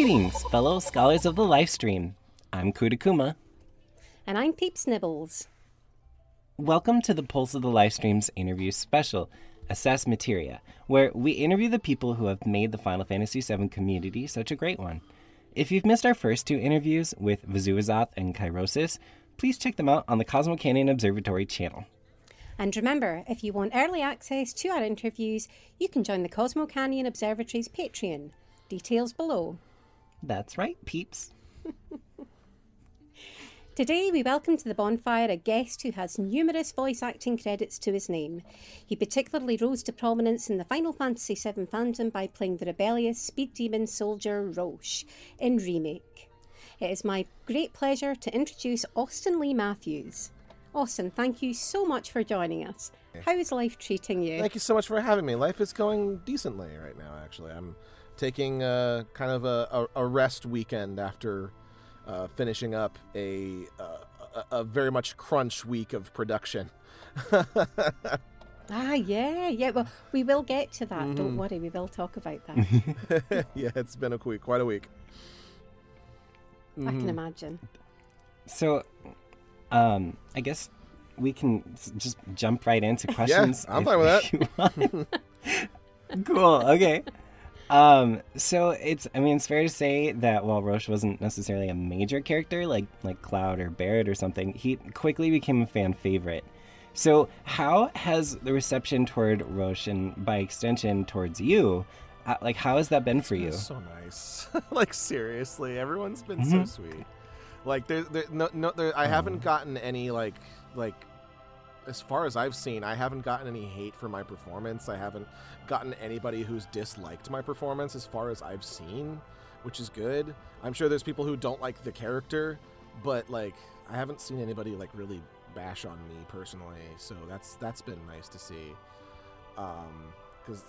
Greetings, fellow scholars of the Lifestream. I'm Kutakuma. And I'm Peeps Nibbles. Welcome to the Pulse of the Lifestream's interview special, Assess Materia, where we interview the people who have made the Final Fantasy VII community such a great one. If you've missed our first two interviews with Vizuizoth and Kairosis, please check them out on the Cosmo Canyon Observatory channel. And remember, if you want early access to our interviews, you can join the Cosmo Canyon Observatory's Patreon. Details below. That's right, peeps. Today, we welcome to the bonfire a guest who has numerous voice acting credits to his name. He particularly rose to prominence in the Final Fantasy VII fandom by playing the rebellious speed demon soldier Roche in Remake. It is my great pleasure to introduce Austin Lee Matthews. Austin, thank you so much for joining us. How is life treating you? Thank you so much for having me. Life is going decently right now, actually. I'm taking uh, kind of a, a, a, rest weekend after uh, finishing up a, uh, a, a very much crunch week of production. ah, yeah, yeah. Well, we will get to that. Mm-hmm. Don't worry, we will talk about that. yeah, it's been a week, quite a week. Mm-hmm. I can mm-hmm. imagine. So, um, I guess we can just jump right into questions. yeah, I'm fine with that. cool. Okay. Um, so it's I mean it's fair to say that while Roche wasn't necessarily a major character like like Cloud or Barret or something, he quickly became a fan favorite. So how has the reception toward Roche and by extension towards you, uh, like how has that been for you? So nice. like seriously, everyone's been mm-hmm. so sweet. Like there, there no, no, there, I haven't mm. gotten any like like as far as I've seen, I haven't gotten any hate for my performance. I haven't gotten anybody who's disliked my performance as far as I've seen, which is good. I'm sure there's people who don't like the character, but like I haven't seen anybody like really bash on me personally. So that's that's been nice to see. Um cuz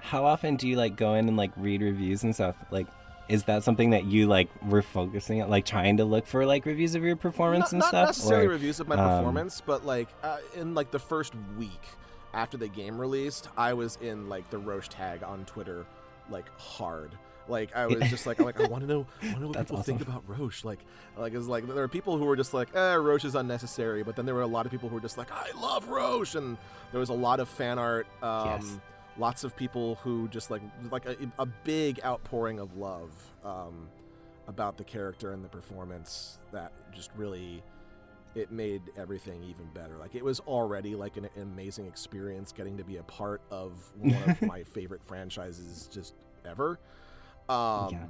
how often do you like go in and like read reviews and stuff? Like is that something that you like were focusing on, like trying to look for like reviews of your performance not, and not stuff? Not necessarily or, reviews of my um, performance, but like uh, in like the first week after the game released, I was in like the Roche tag on Twitter, like hard. Like I was just like I'm like I want to know, I want to know what people awesome. think about Roche. Like, like it's like there are people who were just like, eh, Roche is unnecessary, but then there were a lot of people who were just like, I love Roche, and there was a lot of fan art. Um, yes lots of people who just like like a, a big outpouring of love um, about the character and the performance that just really it made everything even better. Like it was already like an, an amazing experience getting to be a part of one of my favorite franchises just ever. Um, yeah.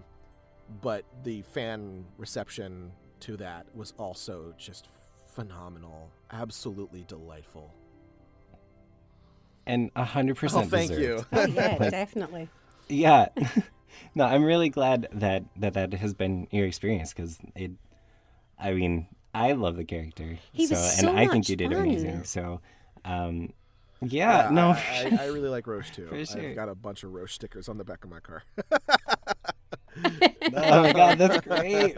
But the fan reception to that was also just phenomenal, absolutely delightful and a hundred percent. Oh, thank deserved. you. oh yeah, like, definitely. Yeah, no, I'm really glad that that that has been your experience because it. I mean, I love the character. He so, was so and I think you did fun. amazing. So, um, yeah, yeah, no, I, I, I, really like Roche too. For sure. I've got a bunch of Roche stickers on the back of my car. oh my god, that's great.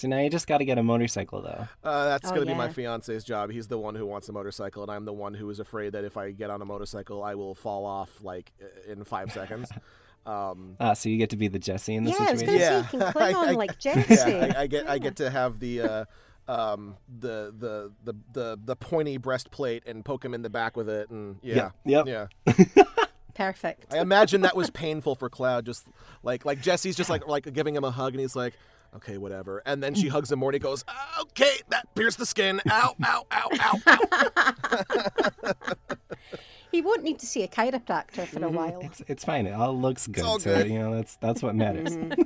So now you just got to get a motorcycle, though. Uh, that's oh, going to yeah. be my fiance's job. He's the one who wants a motorcycle, and I'm the one who is afraid that if I get on a motorcycle, I will fall off like in five seconds. Um, ah, so you get to be the Jesse in the yeah, situation. Yeah, you can play on like Jesse. Yeah, I, I get yeah. I get to have the. Uh, um, the, the the the the pointy breastplate and poke him in the back with it, and yeah, yep. yeah. Perfect. I imagine that was painful for Cloud. Just like like Jesse's just like like giving him a hug, and he's like, okay, whatever. And then she hugs him more and he goes, okay, that pierced the skin. Ow, ow, ow, ow, ow. he won't need to see a chiropractor for a mm-hmm. while. It's, it's fine. It all looks good. All so, you know, that's, that's what matters. Mm-hmm.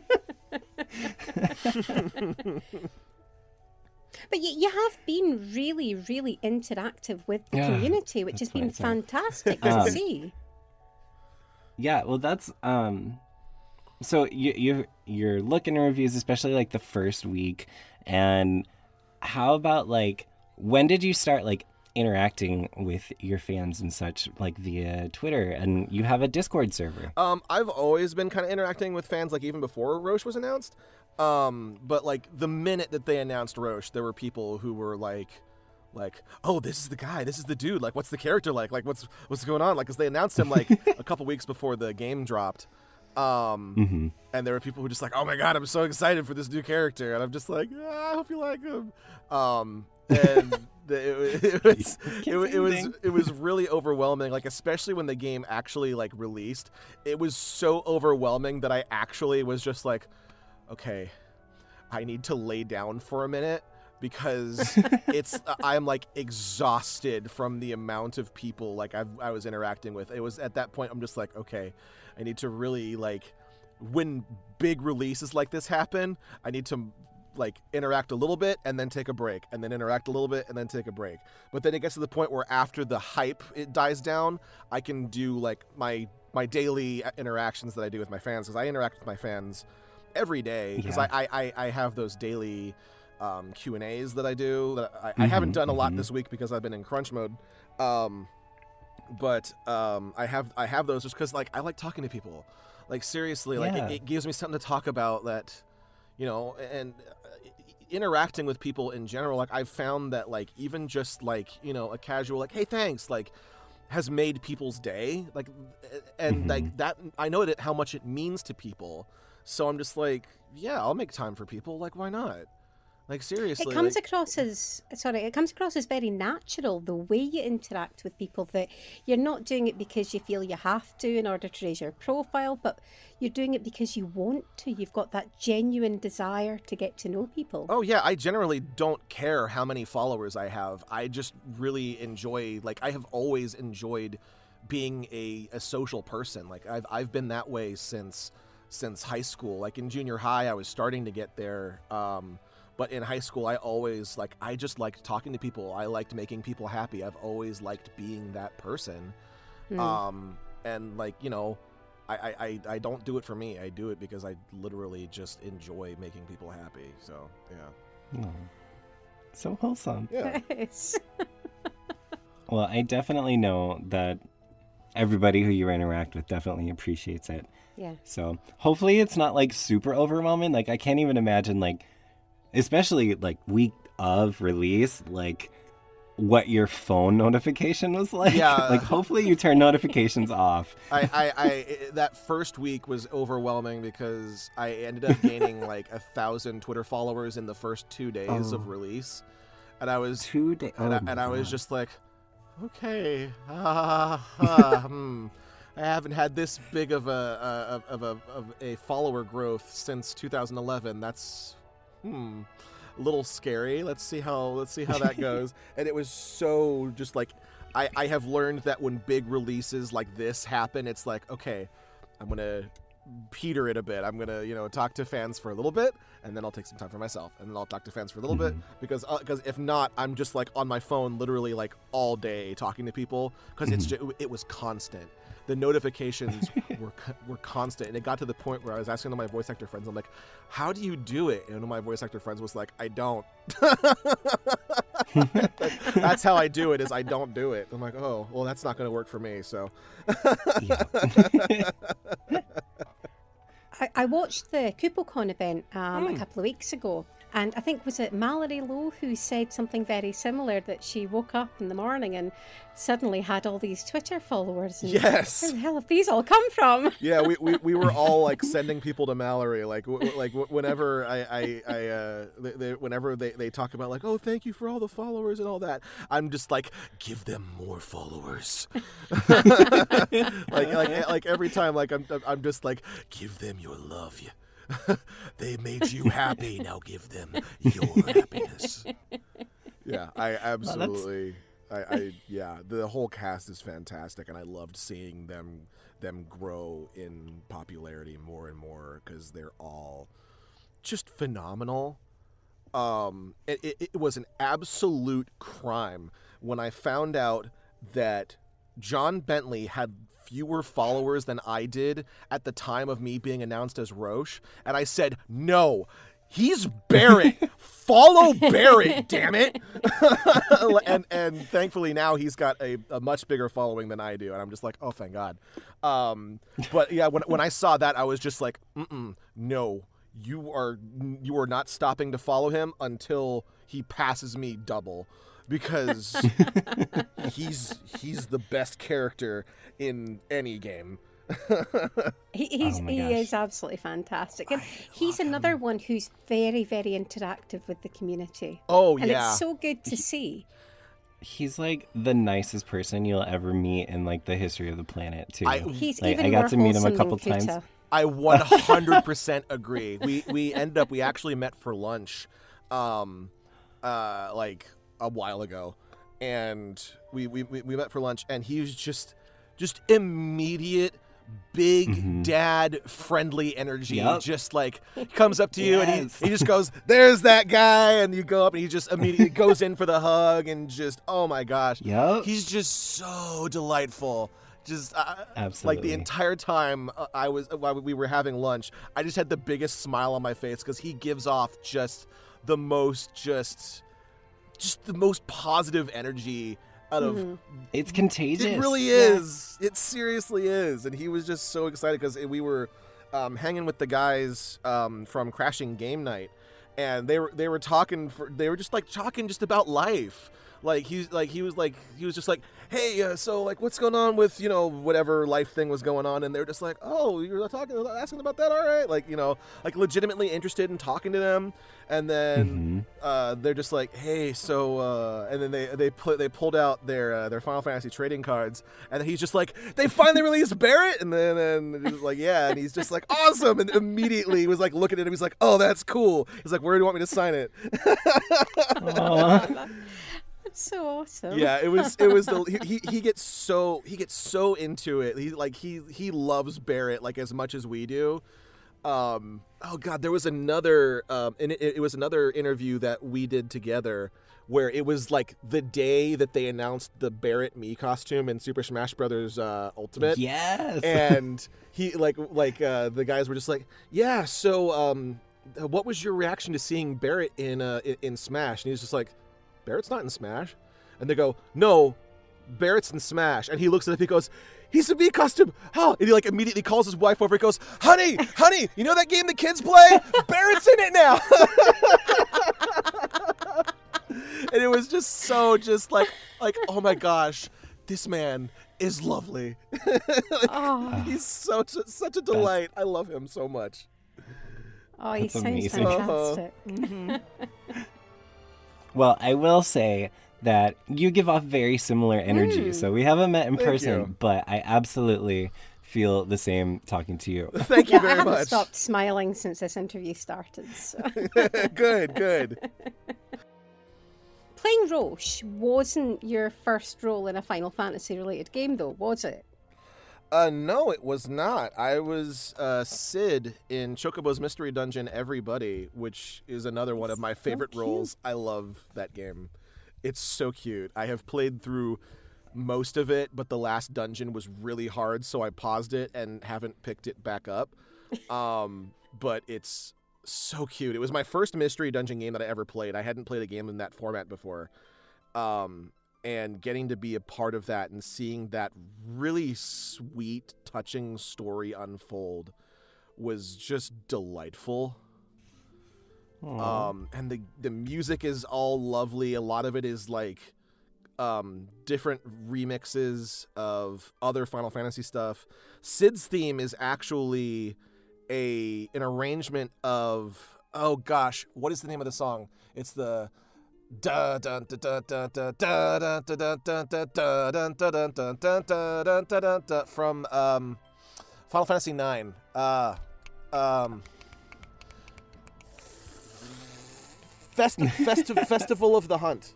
But you, you have been really, really interactive with the yeah, community, which has been fantastic to um, see. Yeah, well, that's um, so you you you're looking at reviews, especially like the first week, and how about like when did you start like interacting with your fans and such like via Twitter and you have a Discord server. Um I've always been kind of interacting with fans like even before Roche was announced. Um but like the minute that they announced Roche there were people who were like like oh this is the guy this is the dude like what's the character like like what's what's going on like cuz they announced him like a couple weeks before the game dropped Um, hmm and there were people who were just like, "Oh my god, I'm so excited for this new character," and I'm just like, ah, "I hope you like him." Um, and the, it, it was it, it was it was really overwhelming. Like especially when the game actually like released, it was so overwhelming that I actually was just like, "Okay, I need to lay down for a minute." Because it's I'm like exhausted from the amount of people like I've, I was interacting with. It was at that point I'm just like, okay, I need to really like when big releases like this happen, I need to like interact a little bit and then take a break and then interact a little bit and then take a break. But then it gets to the point where after the hype it dies down, I can do like my my daily interactions that I do with my fans because I interact with my fans every day because Yeah. I, I, I have those daily um, Q and A's that I do that I, I haven't done a lot mhm. this week because I've been in crunch mode. Um, but um, I have I have those just because like I like talking to people. Like seriously, like Yeah. it, it gives me something to talk about that, you know, and uh, interacting with people in general. Like I've found that like even just like you know a casual like hey thanks like has made people's day like and Mhm. like that I know that how much it means to people. So I'm just like yeah I'll make time for people like why not like seriously It comes like- across as sorry, it comes across as very natural the way you interact with people that you're not doing it because you feel you have to in order to raise your profile, but you're doing it because you want to. You've got that genuine desire to get to know people. Oh yeah, I generally don't care how many followers I have. I just really enjoy like I have always enjoyed being a, a social person. Like I've I've been that way since since high school. Like in junior high I was starting to get there. Um but in high school I always like I just liked talking to people. I liked making people happy. I've always liked being that person. Hmm. Um and like, you know, I, I, I, I don't do it for me. I do it because I literally just enjoy making people happy. So yeah. Oh, so wholesome. Yeah. Yes. Well, I definitely know that everybody who you interact with definitely appreciates it. yeah. So hopefully it's not like super overwhelming. Like I can't even imagine like, especially like week of release, like what your phone notification was like. Yeah. like hopefully you turn notifications off. I, I, I, that first week was overwhelming because I ended up gaining like a thousand Twitter followers in the first two days of Oh. release, and I was, Two days. and, I, and I was just like, okay, ah, ah, hmm. I haven't had this big of a of a of a follower growth since 2011. That's hmm, a little scary. Let's see how let's see how that goes. and it was so just like I I have learned that when big releases like this happen, it's like okay, I'm gonna peter it a bit. I'm gonna you know talk to fans for a little bit, and then I'll take some time for myself, and then I'll talk to fans for a little bit mm-hmm. because uh, because if not, I'm just like on my phone literally like all day talking to people because it's mm-hmm. just, it was constant. The notifications were were constant, and it got to the point where I was asking one of my voice actor friends, I'm like, "How do you do it?" And one of my voice actor friends was like, "I don't." that's how I do it. Is I don't do it. I'm like, "Oh, well, that's not going to work for me." So, I, I watched the KupoCon event um, Hmm. a couple of weeks ago, and I think was it Mallory Lowe who said something very similar that she woke up in the morning and suddenly had all these Twitter followers. And yes. Where the hell have these all come from? yeah, we, we, we were all like sending people to Mallory, like w- like whenever I I, I uh, they, they, whenever they, they talk about like oh thank you for all the followers and all that, I'm just like give them more followers, like like like every time like I'm I'm just like give them your love, you. they made you happy, now give them your happiness. Yeah, I absolutely. I, I yeah, the whole cast is fantastic, and I loved seeing them them grow in popularity more and more because they're all just phenomenal. Um, it, it, it was an absolute crime when I found out that John Bentley had fewer followers than I did at the time of me being announced as Roche, and I said no. He's Barret. Follow Barret, damn it. and and thankfully now he's got a, a much bigger following than I do, and I'm just like, oh, thank God. Um, but yeah, when when I saw that, I was just like, mm no, you are you are not stopping to follow him until he passes me double, because he's he's the best character in any game. he, he's, Oh he gosh. is absolutely fantastic. And he's another one who's very, very interactive with the community. oh And yeah. it's so good to see. He's like the nicest person you'll ever meet in like the history of the planet too. I- He's Like, even I got more to meet him a wholesome couple times. I 100% agree. We we ended up we actually met for lunch, um, uh, like a while ago, and we we, we we met for lunch, and he was just just immediate. Big Mhm. dad friendly energy, Yep. just like comes up to you and he, he just goes, There's that guy. And you go up and he just immediately goes in for the hug and just, oh my gosh. Yep. He's just so delightful. Just uh, like the entire time uh, I was while we were having lunch, I just had the biggest smile on my face because he gives off just the most just just the most positive energy out of Mhm. It's contagious. it really Yeah. is. It seriously is. And he was just so excited because we were um, hanging with the guys um, from Crashing Game Night, and they were they were talking for they were just like talking just about life. Like he's like he was like he was just like, hey, uh, so like what's going on with you know whatever life thing was going on, and they're just like, oh, you're talking asking about that, all right, like you know like legitimately interested in talking to them, and then Mhm. uh, they're just like, hey, so, uh, and then they they put they pulled out their uh, their Final Fantasy trading cards, and he's just like, they finally released Barret, and then and he's like, yeah, and he's just like, awesome, and immediately he was like looking at him, he's like, oh, that's cool. He's like, where do you want me to sign it? Aw. That's so awesome. yeah, it was it was the he, he he gets so he gets so into it. He like he he loves Barret like as much as we do. Um oh god, there was another um and it, it was another interview that we did together where it was like the day that they announced the Barret Mii costume in Super Smash Brothers uh Ultimate Yes. and he like like uh, the guys were just like, yeah. So, um, what was your reaction to seeing Barret in uh, in, in Smash? And he was just like, Barret's not in Smash. And they go, no, Barret's in Smash. And he looks at it. He goes. He's a V costume. Oh, and he like immediately calls his wife over. He goes, "Honey, honey, you know that game the kids play? Barret's in it now." and it was just so, just like, like, oh my gosh, this man is lovely. Oh, He's so such a delight. I love him so much. oh he That's sounds amazing. fantastic. Mhm. Well, I will say that you give off very similar energy. Mm. So we haven't met in Thank person, you. but I absolutely feel the same talking to you. Thank you Yeah, I very haven't much. stopped smiling since this interview started. So. good, good. Playing Roche wasn't your first role in a Final Fantasy related game, though, was it? Uh, no, it was not. I was uh, Cid in Chocobo's Mystery Dungeon Every Buddy, which is another one of my favorite cute. roles. I love that game. It's so cute. I have played through most of it, but the last dungeon was really hard, so I paused it and haven't picked it back up. Um, but it's so cute. It was my first mystery dungeon game that I ever played. I hadn't played a game in that format before. Um, and getting to be a part of that and seeing that really sweet, touching story unfold was just delightful. Um, and the the music is all lovely. A lot of it is like um, different remixes of other Final Fantasy stuff. Cid's theme is actually a an arrangement of oh gosh, what is the name of the song? It's the from um Final Fantasy IX. Uh um Fest, festi- Festival of the Hunt.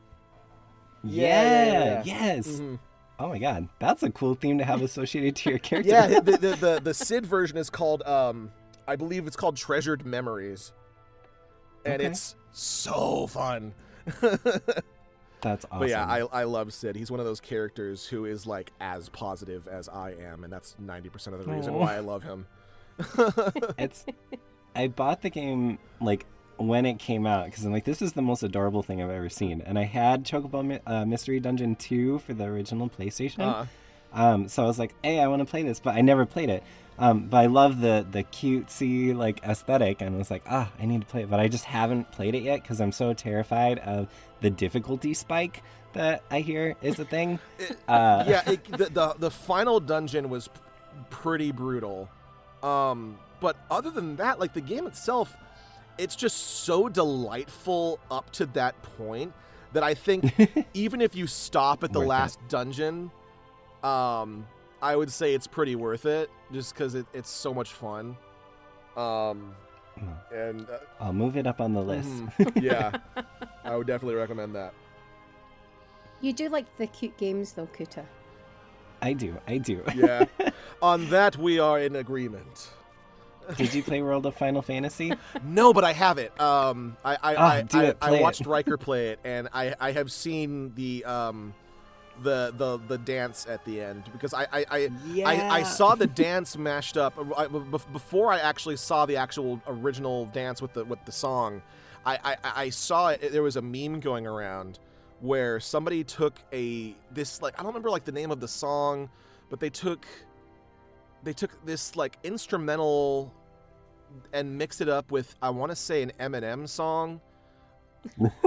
yeah, yeah, yeah, yeah. yes. Mhm. Oh my god, that's a cool theme to have associated to your character. Yeah, the, the, the, the Cid version is called, um, I believe it's called Treasured Memories. And Okay. it's so fun. that's awesome. But yeah, I, I love Cid. He's one of those characters who is like as positive as I am, and that's 90% of the reason why I love him. it's I bought the game like when it came out because I'm like this is the most adorable thing I've ever seen, and I had Chocobo uh, Mystery Dungeon 2 for the original PlayStation. Uh, Um, so I was like, hey, I want to play this, but I never played it. Um, but I love the the cutesy like aesthetic, and I was like, ah, I need to play it, but I just haven't played it yet because I'm so terrified of the difficulty spike that I hear is a thing. Uh, yeah, it, the, the the final dungeon was pretty brutal. Um, but other than that, like the game itself, it's just so delightful up to that point that I think even if you stop at the Worth last dungeon, um, I would say it's pretty worth it just because it, it's so much fun. Um, and uh, I'll move it up on the list. mhm, yeah, I would definitely recommend that. You do like the cute games though, Kuta. I do, I do. Yeah, on that we are in agreement. Did you play World of Final Fantasy? No, but I have it. Um, I I, Ah, I, do I, it, I watched Riker play it, and I I have seen the um, the the the dance at the end because I I. I I, I saw the dance mashed up uh, I, before I actually saw the actual original dance with the with the song. I, I, I saw it. There was a meme going around where somebody took a this like I don't remember like the name of the song, but they took they took this like instrumental and mixed it up with I want to say an Eminem song.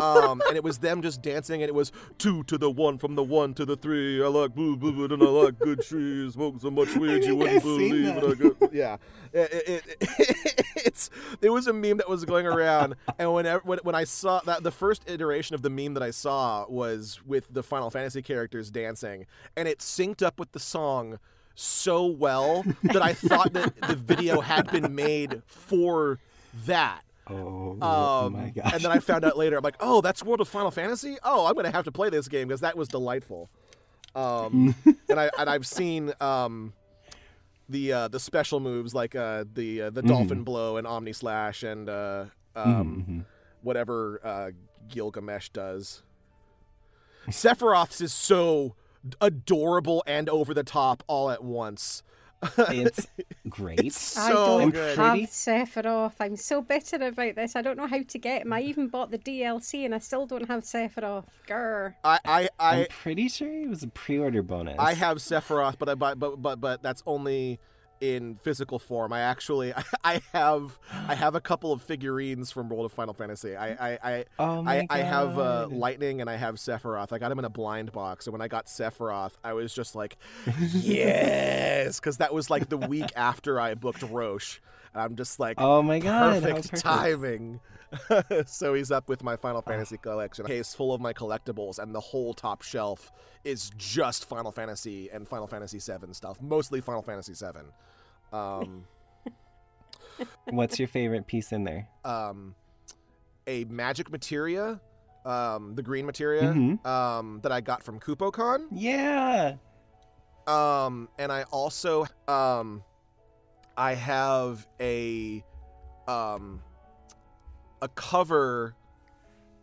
Um, and it was them just dancing, and it was two to the one, from the one to the three. I like blue, blue, blue, and I like good trees. Smoke so much weed you wouldn't believe that. what I got. Yeah, it, it, it, it's there was a meme that was going around, and whenever when, when I saw that, the first iteration of the meme that I saw was with the Final Fantasy characters dancing, and it synced up with the song so well that I thought that the video had been made for that. Oh, Um, my gosh. and then I found out later, I'm like, oh, that's World of Final Fantasy. Oh, I'm gonna have to play this game because that was delightful. Um, and I and I've seen um, the uh, the special moves like uh, the uh, the dolphin blow and Omni Slash and uh, um, Mhm, whatever uh, Gilgamesh does. Sephiroth's is so adorable and over the top all at once. It's great. It's I so don't good. have Pretty. Sephiroth. I'm so bitter about this. I don't know how to get him. I even bought the DLC and I still don't have Sephiroth. Grr. I I, I I'm pretty sure it was a pre-order bonus. I have Sephiroth, but I but but but, but that's only in physical form. I actually I have I have a couple of figurines from World of Final Fantasy. I I I, Oh I, I have uh, Lightning and I have Sephiroth. I got him in a blind box, and when I got Sephiroth, I was just like, yes, because that was like the week after I booked Roche. And I'm just like, Oh my god! perfect, perfect. timing. so he's up with my Final Fantasy collection. Case full of my collectibles, and the whole top shelf is just Final Fantasy and Final Fantasy VII stuff. Mostly Final Fantasy VII. Um, What's your favorite piece in there? um, a magic materia, um, the green materia, Mhm. um, that I got from KupoCon. Yeah. Um, and I also um, I have a um, a cover.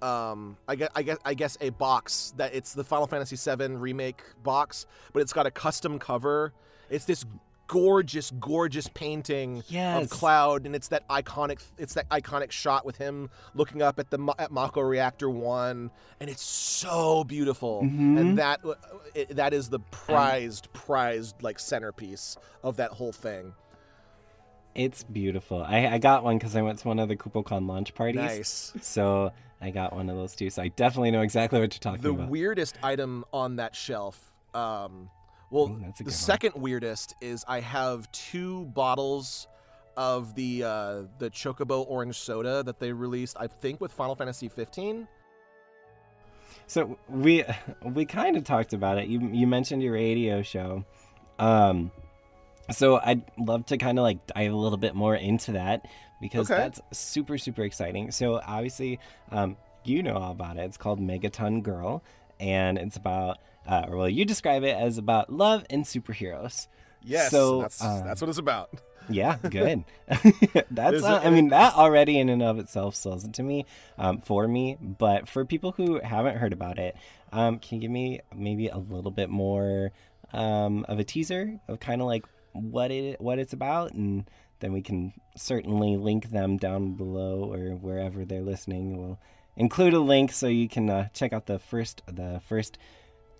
Um, I guess I guess I guess a box that it's the Final Fantasy VII remake box, but it's got a custom cover. It's this gorgeous, gorgeous painting Yes. of Cloud, and it's that iconic. It's that iconic shot with him looking up at the at Mako Reactor One, and it's so beautiful. Mhm. And that uh, it, that is the prized, prized like centerpiece of that whole thing. It's beautiful. I, I got one because I went to one of the KupoCon launch parties. Nice. So I got one of those too. So I definitely know exactly what you're talking The about. The weirdest item on that shelf. Um, well, Ooh, that's a the good one. second weirdest is I have two bottles of the uh, the Chocobo orange soda that they released. I think with Final Fantasy 15. So we we kind of talked about it. You you mentioned your radio show. Um so I'd love to kind of like dive a little bit more into that because Okay. that's super super exciting. So obviously um you know all about it. It's called Megaton Girl and it's about uh, or well you describe it as about love and superheroes. Yes, So, that's um, that's what it's about. Yeah, good. that's uh, I mean that already in and of itself sells it to me, um, for me. But for people who haven't heard about it, um, can you give me maybe a little bit more um, of a teaser of kind of like what it what it's about, and then we can certainly link them down below or wherever they're listening. We'll include a link so you can uh, check out the first the first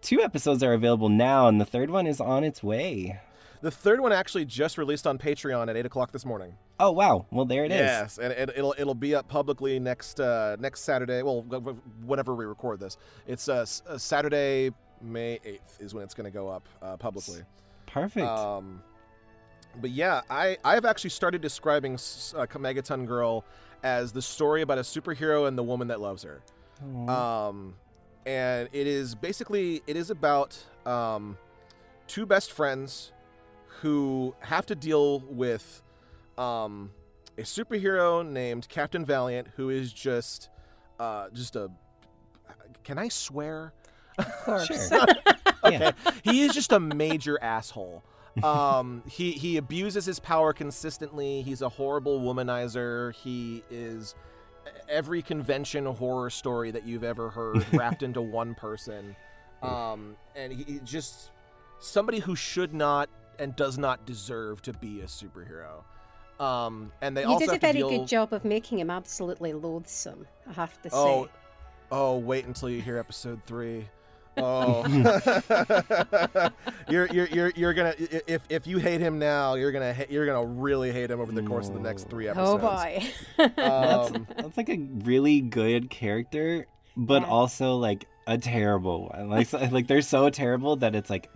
two episodes are available now, and the third one is on its way. The third one actually just released on Patreon at eight o'clock this morning. Oh wow! Well, there it is. Yes, and it, it'll it'll be up publicly next uh, next Saturday. Well, wh- wh- whenever we record this, it's uh, uh, Saturday, May eighth is when it's going to go up uh, publicly. Perfect. Um, but yeah, I I've actually started describing uh, Megaton Girl as the story about a superhero and the woman that loves her. Um, and it is basically it is about um, two best friends who have to deal with um, a superhero named Captain Valiant, who is just uh, just a. Can I swear? Of course. Sure. okay. He is just a major asshole. Um, he he abuses his power consistently. He's a horrible womanizer. He is every convention horror story that you've ever heard wrapped into one person. Um, and he he just somebody who should not and does not deserve to be a superhero. Um, and they you also did a have very deal... good job of making him absolutely loathsome, I have to Oh, say. oh, wait until you hear episode three. Oh, you're you're you're you're gonna if if you hate him now, you're gonna ha- you're gonna really hate him over the course of the next three episodes. Oh boy. That's, Um, that's like a really good character, but Yeah. also like a terrible one. Like so, like they're so terrible that it's like,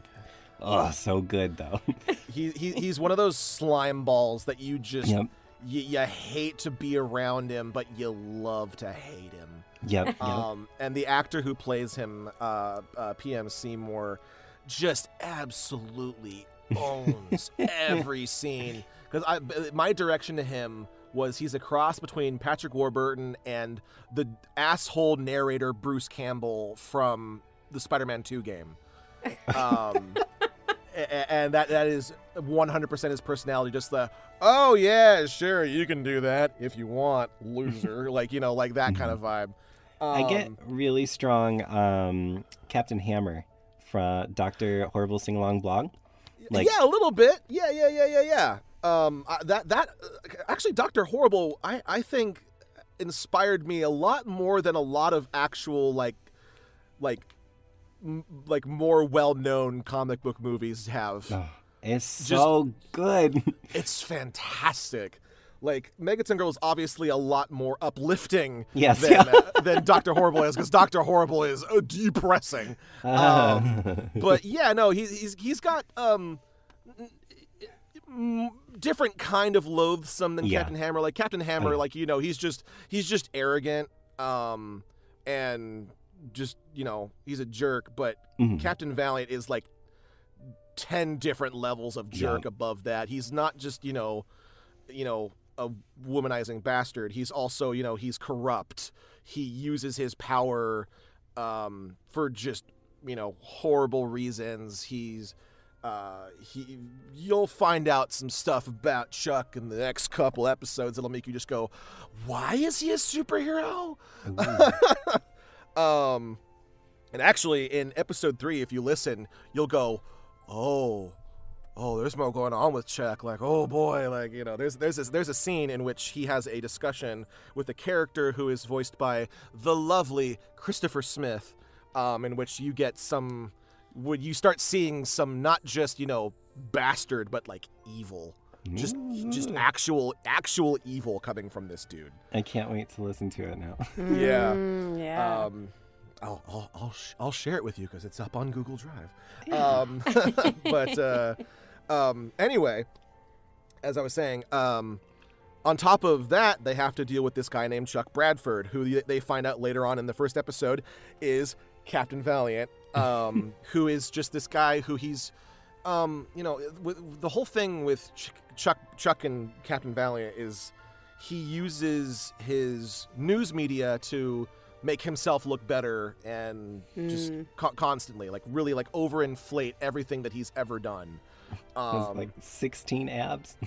oh, so good though. he, he he's one of those slime balls that you just yep, you, you hate to be around him, but you love to hate him. Yep, yep. Um, and the actor who plays him, uh, uh, PM Seymour, just absolutely owns every scene. Because my direction to him was he's a cross between Patrick Warburton and the asshole narrator Bruce Campbell from the Spider-Man 2 game. Um, and that that is 100% his personality. Just the oh yeah, sure, you can do that if you want, loser. like you know, like that kind of vibe. I get Um, really strong um, Captain Hammer from Doctor Horrible Sing Along blog. Like, yeah, a little bit. Yeah, yeah, yeah, yeah, yeah. Um, I- that that uh, actually, Doctor Horrible, I I think inspired me a lot more than a lot of actual like like m- like more well known comic book movies have. oh, it's so good. It's fantastic. Like Megaton Girl is obviously a lot more uplifting Yes, than, yeah. uh, than Doctor Horrible is because Doctor Horrible is uh, depressing. Um, but yeah, no, he's he's he's got um m- different kind of loathsome than Yeah. Captain Hammer. Like Captain Hammer, like you know, he's just he's just arrogant, um, and just you know he's a jerk. But Mhm. Captain Valiant is like ten different levels of jerk Yeah. above that. He's not just you know, you know a womanizing bastard. He's also you know he's corrupt. He uses his power um, for just you know horrible reasons. He's uh, he you'll find out some stuff about Chuck in the next couple episodes that'll make you just go, why is he a superhero? um, and actually, in episode three, if you listen, you'll go, oh. Oh, there's more going on with Chuck. Like, oh boy, like you know, there's there's this, there's a scene in which he has a discussion with a character who is voiced by the lovely Christopher Smith, um, in which you get some, would you start seeing some not just you know bastard, but like evil, just just actual actual evil coming from this dude. I can't wait to listen to it now. Yeah. Mm, yeah. Um, I'll I'll I'll, sh- I'll share it with you because it's up on Google Drive. Um, but uh, um, anyway, as I was saying, um, on top of that, they have to deal with this guy named Chuck Bradford, who they find out later on in the first episode is Captain Valiant, um, who is just this guy who he's, um, you know, with, the whole thing with Ch- Chuck Chuck and Captain Valiant is he uses his news media to make himself look better and just Mm. co- constantly like really like overinflate everything that he's ever done It's um, like 16 abs.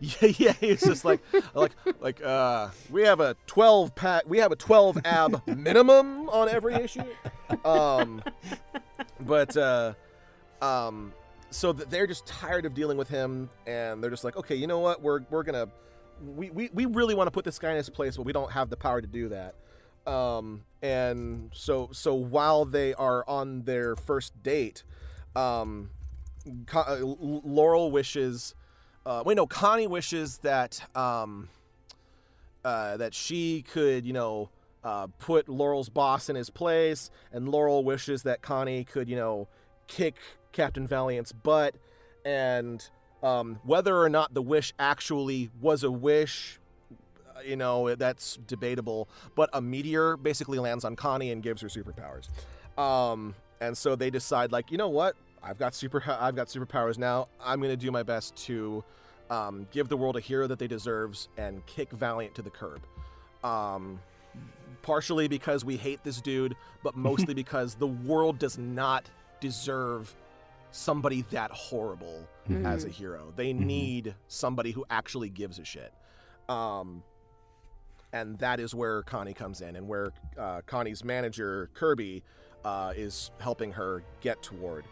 yeah yeah it's just like like like uh we have a 12 pack we have a 12 ab minimum on every issue. Um but uh um so th- they're just tired of dealing with him and they're just like okay you know what? We're we're gonna we, we, we really want to put this guy in his place but we don't have the power to do that. Um and so so while they are on their first date um laurel wishes uh wait no connie wishes that um uh that she could you know uh, put Laurel's boss in his place, and Laurel wishes that Connie could, you know, kick Captain Valiant's butt, and Um, whether or not the wish actually was a wish, uh, you know, that's debatable. But a meteor basically lands on Connie and gives her superpowers. Um, and so they decide, like, you know what? I've got super, I've got superpowers now. I'm gonna do my best to um, give the world a hero that they deserves and kick Valiant to the curb. Um, partially because we hate this dude, but mostly because the world does not deserve somebody that horrible mm-hmm. as a hero. They mm-hmm. need somebody who actually gives a shit. Um, and that is where Connie comes in, and where uh, Connie's manager Kirby uh, is helping her get toward.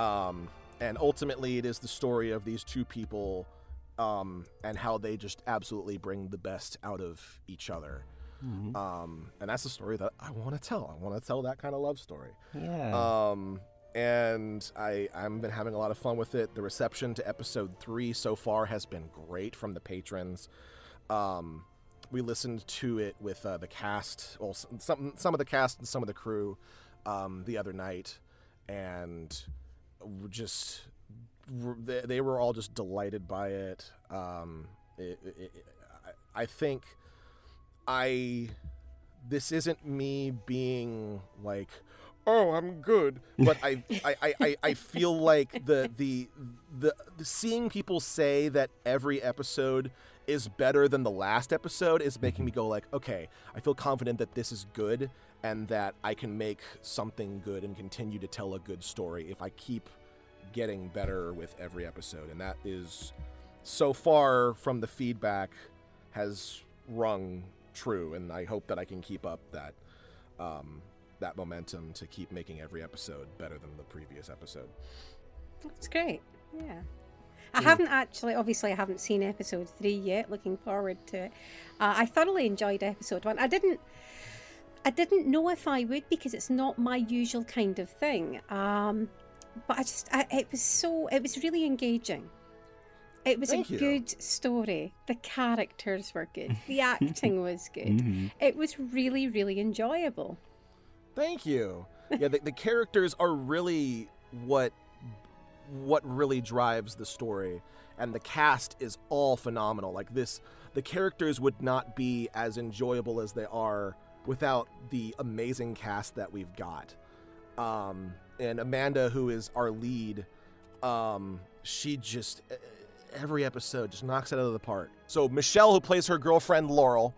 Um, and ultimately, it is the story of these two people um, and how they just absolutely bring the best out of each other. Mm-hmm. Um, and that's the story that I want to tell. I want to tell that kind of love story. Yeah. Um, and I I've been having a lot of fun with it. The reception to episode three so far has been great from the patrons. Um, we listened to it with uh, the cast, well, some some of the cast and some of the crew, um, the other night, and just they, they were all just delighted by it. Um, it, it, it I think I this isn't me being like oh i'm good but I, I i i feel like the, the the the seeing people say that every episode is better than the last episode is making me go like okay i feel confident that this is good and that i can make something good and continue to tell a good story if i keep getting better with every episode and that is so far from the feedback has rung true, and I hope that I can keep up that um, that momentum to keep making every episode better than the previous episode. That's great. Yeah. I mm. haven't actually, obviously, I haven't seen episode three yet. Looking forward to it. Uh, I thoroughly enjoyed episode one. I didn't, I didn't know if I would because it's not my usual kind of thing. Um, but I just, I, it was so, it was really engaging. It was Thank a you. good story. The characters were good. The acting was good. Mm-hmm. It was really, really enjoyable. Thank you. Yeah, the, the characters are really what what really drives the story, and the cast is all phenomenal. Like this, the characters would not be as enjoyable as they are without the amazing cast that we've got. Um, and Amanda, who is our lead, um, she just every episode just knocks it out of the park. So Michelle, who plays her girlfriend Laurel,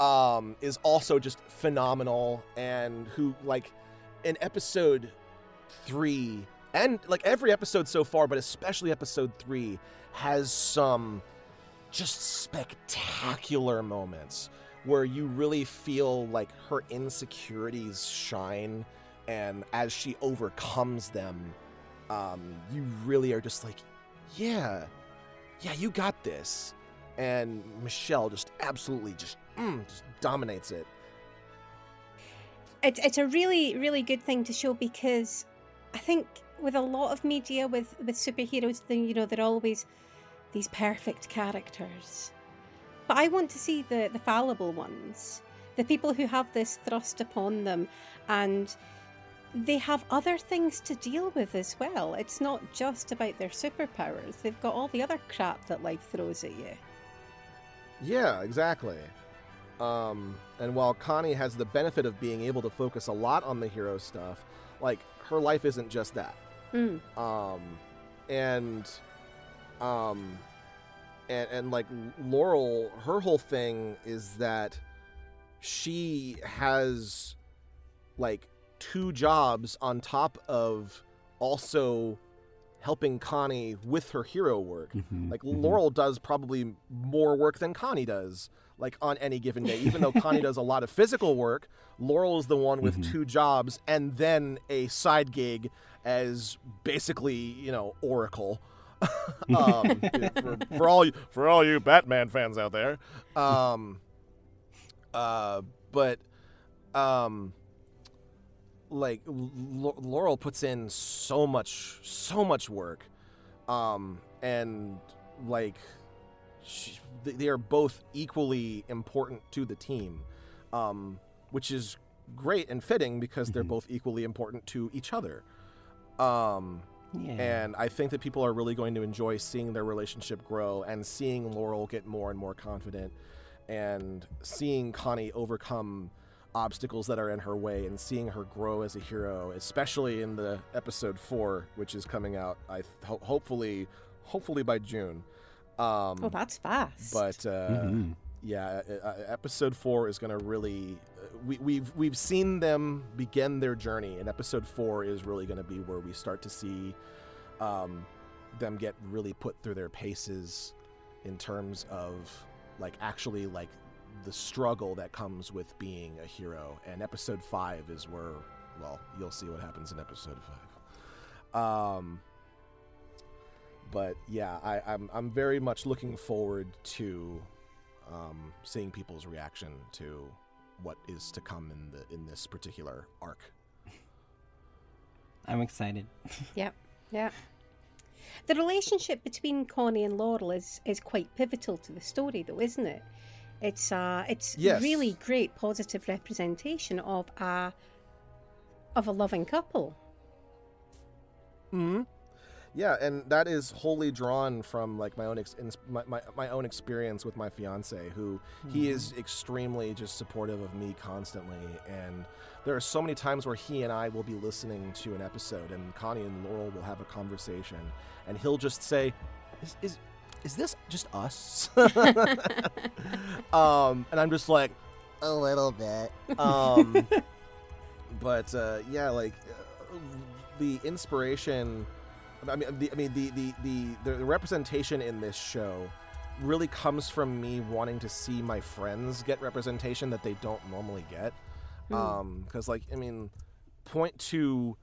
um, is also just phenomenal, and who like in episode three and like every episode so far, but especially episode three, has some just spectacular moments where you really feel like her insecurities shine, and as she overcomes them, um, you really are just like, yeah, yeah, you got this. And Michelle just absolutely just, mm, just dominates it. It's, it's a really, really good thing to show because I think with a lot of media, with, with superheroes, then, you know, they're always these perfect characters. But I want to see the, the fallible ones, the people who have this thrust upon them and they have other things to deal with as well. It's not just about their superpowers, they've got all the other crap that life throws at you. Yeah, exactly. Um, and while Connie has the benefit of being able to focus a lot on the hero stuff, like her life isn't just that. Mm. Um, and, um, and and like Laurel, her whole thing is that she has like two jobs on top of also helping Connie with her hero work. Mm-hmm, like mm-hmm. Laurel does probably more work than Connie does, like on any given day. Even though Connie does a lot of physical work, Laurel is the one with mm-hmm. two jobs and then a side gig as basically, you know, Oracle. um, for, for, all you, for all you Batman fans out there, um, uh, but um, like L- Laurel puts in so much so much work um and like she, they are both equally important to the team um which is great and fitting because mm-hmm. they're both equally important to each other um Yeah. And I think that people are really going to enjoy seeing their relationship grow and seeing Laurel get more and more confident and seeing Connie overcome obstacles that are in her way and seeing her grow as a hero, especially in the episode 4 which is coming out I ho- hopefully hopefully by June. Um, oh, that's fast. but uh, Mhm. yeah, uh, uh, episode four is going to really. We, we've we've seen them begin their journey, and episode four is really going to be where we start to see um, them get really put through their paces in terms of like actually like the struggle that comes with being a hero. And episode five is where, well, you'll see what happens in episode five. Um, but yeah, I, I'm I'm very much looking forward to um, seeing people's reaction to what is to come in the in this particular arc. I'm excited. Yep, yeah. The relationship between Connie and Laurel is, is quite pivotal to the story, though, isn't it? It's uh, it's Yes. really great positive representation of a of a loving couple. Hmm. Yeah, and that is wholly drawn from like my own ex- my, my, my own experience with my fiance, who he is extremely just supportive of me constantly. And there are so many times where he and I will be listening to an episode, and Connie and Laurel will have a conversation, and he'll just say, "Is is, is this just us?" um, and I'm just like, a little bit. Um, but uh, yeah, like uh, the inspiration. I mean, the, I mean the, the, the, the representation in this show really comes from me wanting to see my friends get representation that they don't normally get. Um, because like I mean, point to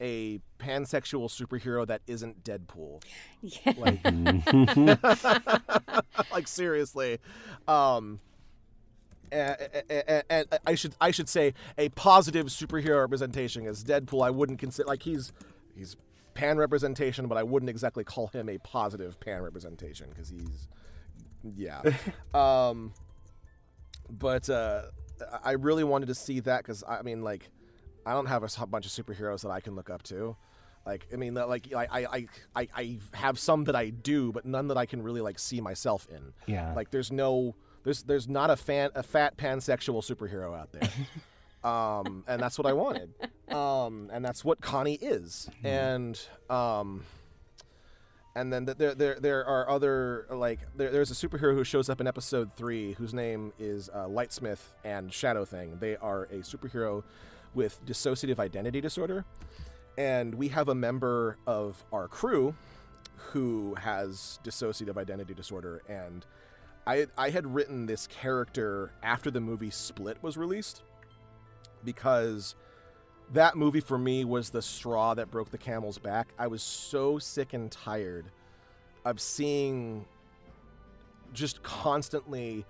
a pansexual superhero that isn't Deadpool. Yeah. Like, like seriously, um, and, and I should I should say a positive superhero representation is Deadpool. I wouldn't consider like he's he's pan representation, but I wouldn't exactly call him a positive pan representation because he's yeah. um, but uh, I really wanted to see that because I mean like I don't have a bunch of superheroes that I can look up to. Like I mean, like I, I, I, I have some that I do, but none that I can really like see myself in. Yeah. Like there's no there's there's not a fan a fat pansexual superhero out there. um, and that's what I wanted. Um, and that's what Connie is. And um, and then th- there there there are other like there, there's a superhero who shows up in episode three whose name is uh, Lightsmith and Shadow Thing. They are a superhero with dissociative identity disorder, and we have a member of our crew who has dissociative identity disorder and I I had written this character after the movie Split was released because that movie for me was the straw that broke the camel's back. I was so sick and tired of seeing just constantly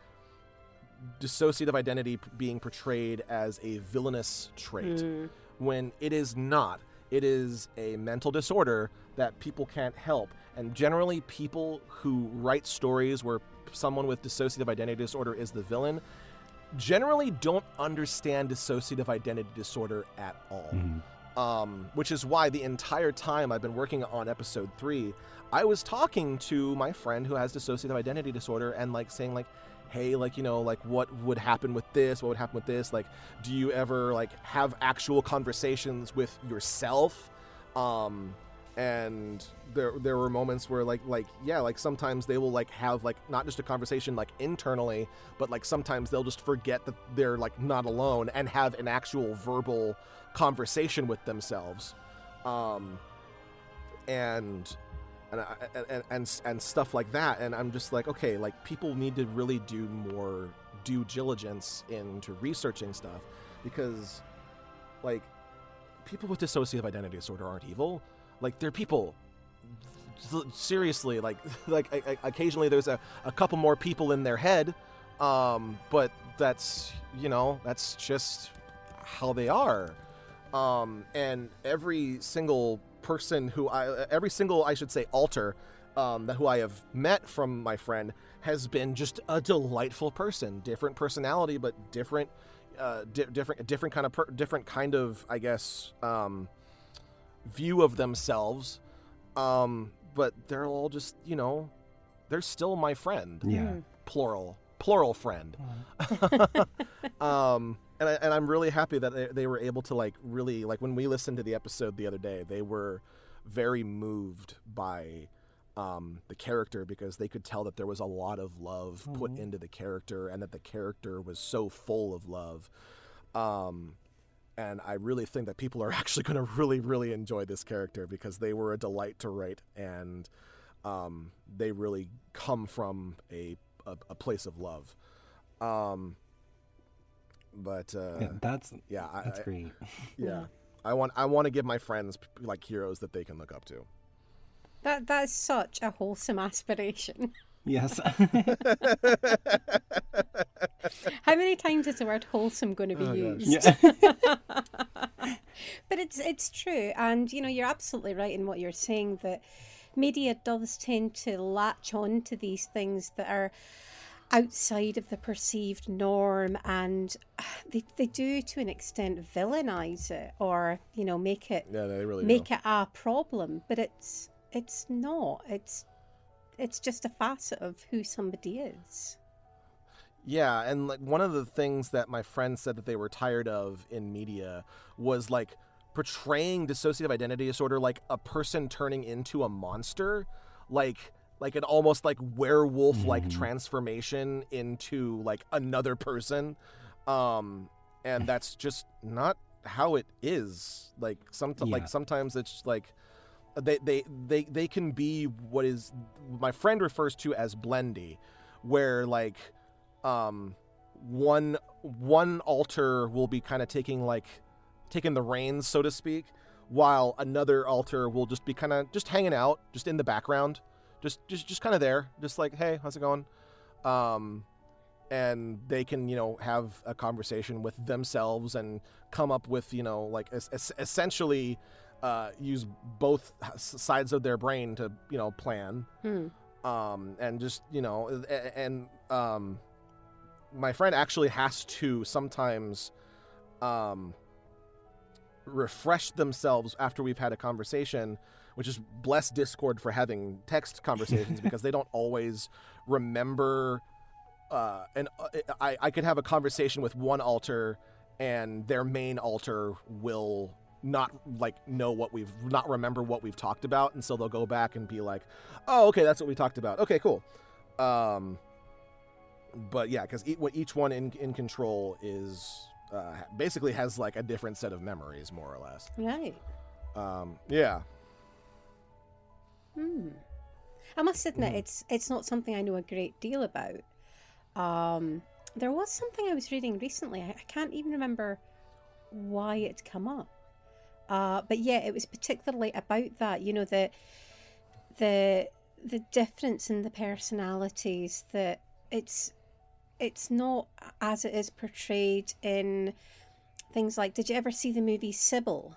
dissociative identity being portrayed as a villainous trait Mm. when it is not. It is a mental disorder that people can't help. And generally, people who write stories where someone with dissociative identity disorder is the villain generally don't understand dissociative identity disorder at all. Um, which is why the entire time I've been working on episode three, I was talking to my friend who has dissociative identity disorder and like saying like, hey, like you know, like what would happen with this? What would happen with this? Like, do you ever like have actual conversations with yourself? Um, and there there were moments where like like yeah like sometimes they will like have like not just a conversation like internally but like sometimes they'll just forget that they're like not alone and have an actual verbal conversation with themselves. Um and and, and and and stuff like that. And i'm just like okay like people need to really do more due diligence into researching stuff because like people with dissociative identity disorder aren't evil like they're people seriously like like I, I- occasionally there's a, a couple more people in their head um but that's you know that's just how they are. Um and every single person who i every single i should say alter um that who i have met from my friend has been just a delightful person. Different personality but different uh di- different different kind of per- different kind of i guess um view of themselves Um, but they're all just you know, they're still my friend. Yeah. Mm. Plural, plural friend. um, and I, and I'm really happy that they, they were able to like really like when we listened to the episode the other day, they were very moved by um, the character because they could tell that there was a lot of love put Mhm. into the character and that the character was so full of love. Um, and I really think that people are actually going to really, really enjoy this character because they were a delight to write and um, they really come from a, a, a place of love. Um, but uh, Yeah, that's yeah, I, that's I- great. yeah. Yeah. I want I want to give my friends like heroes that they can look up to. That that's such a wholesome aspiration. Yes. How many times is the word wholesome going to be Oh, used? yeah. but it's it's true, and you know you're absolutely right in what you're saying that media does tend to latch on to these things that are outside of the perceived norm, and they they do to an extent villainize it or you know make it Yeah, they really make do. it a problem, but it's it's not. It's it's just a facet of who somebody is. Yeah, and like one of the things that my friends said that they were tired of in media was like portraying dissociative identity disorder like a person turning into a monster, like like an almost like werewolf like Mhm. transformation into like another person. Um and that's just not how it is. Like some Yeah. like sometimes it's like they, they they they can be what is my friend refers to as blendy where like um one one alter will be kind of taking like taking the reins so to speak while another alter will just be kind of just hanging out just in the background just just just kind of there just like hey how's it going? Um and they can you know have a conversation with themselves and come up with you know like es- es- essentially uh, use both sides of their brain to you know plan Hmm. um, and just you know, a- and um, my friend actually has to sometimes um, refresh themselves after we've had a conversation, which is bless Discord for having text conversations because they don't always remember. Uh, and uh, I, I could have a conversation with one alter, and their main alter will not like know what we've not remember what we've talked about, and so they'll go back and be like, "Oh, okay, that's what we talked about. Okay, cool." Um, but yeah, because what each one in in control is uh, basically has like a different set of memories, more or less. Right. Um, yeah, Hmm. I must admit, Mhm. it's it's not something I know a great deal about. Um, there was something I was reading recently. I, I can't even remember why it come up. Uh, but yeah, it was particularly about that. You know the the the difference in the personalities. That it's it's not as it is portrayed in things like. Did you ever see the movie Sybil?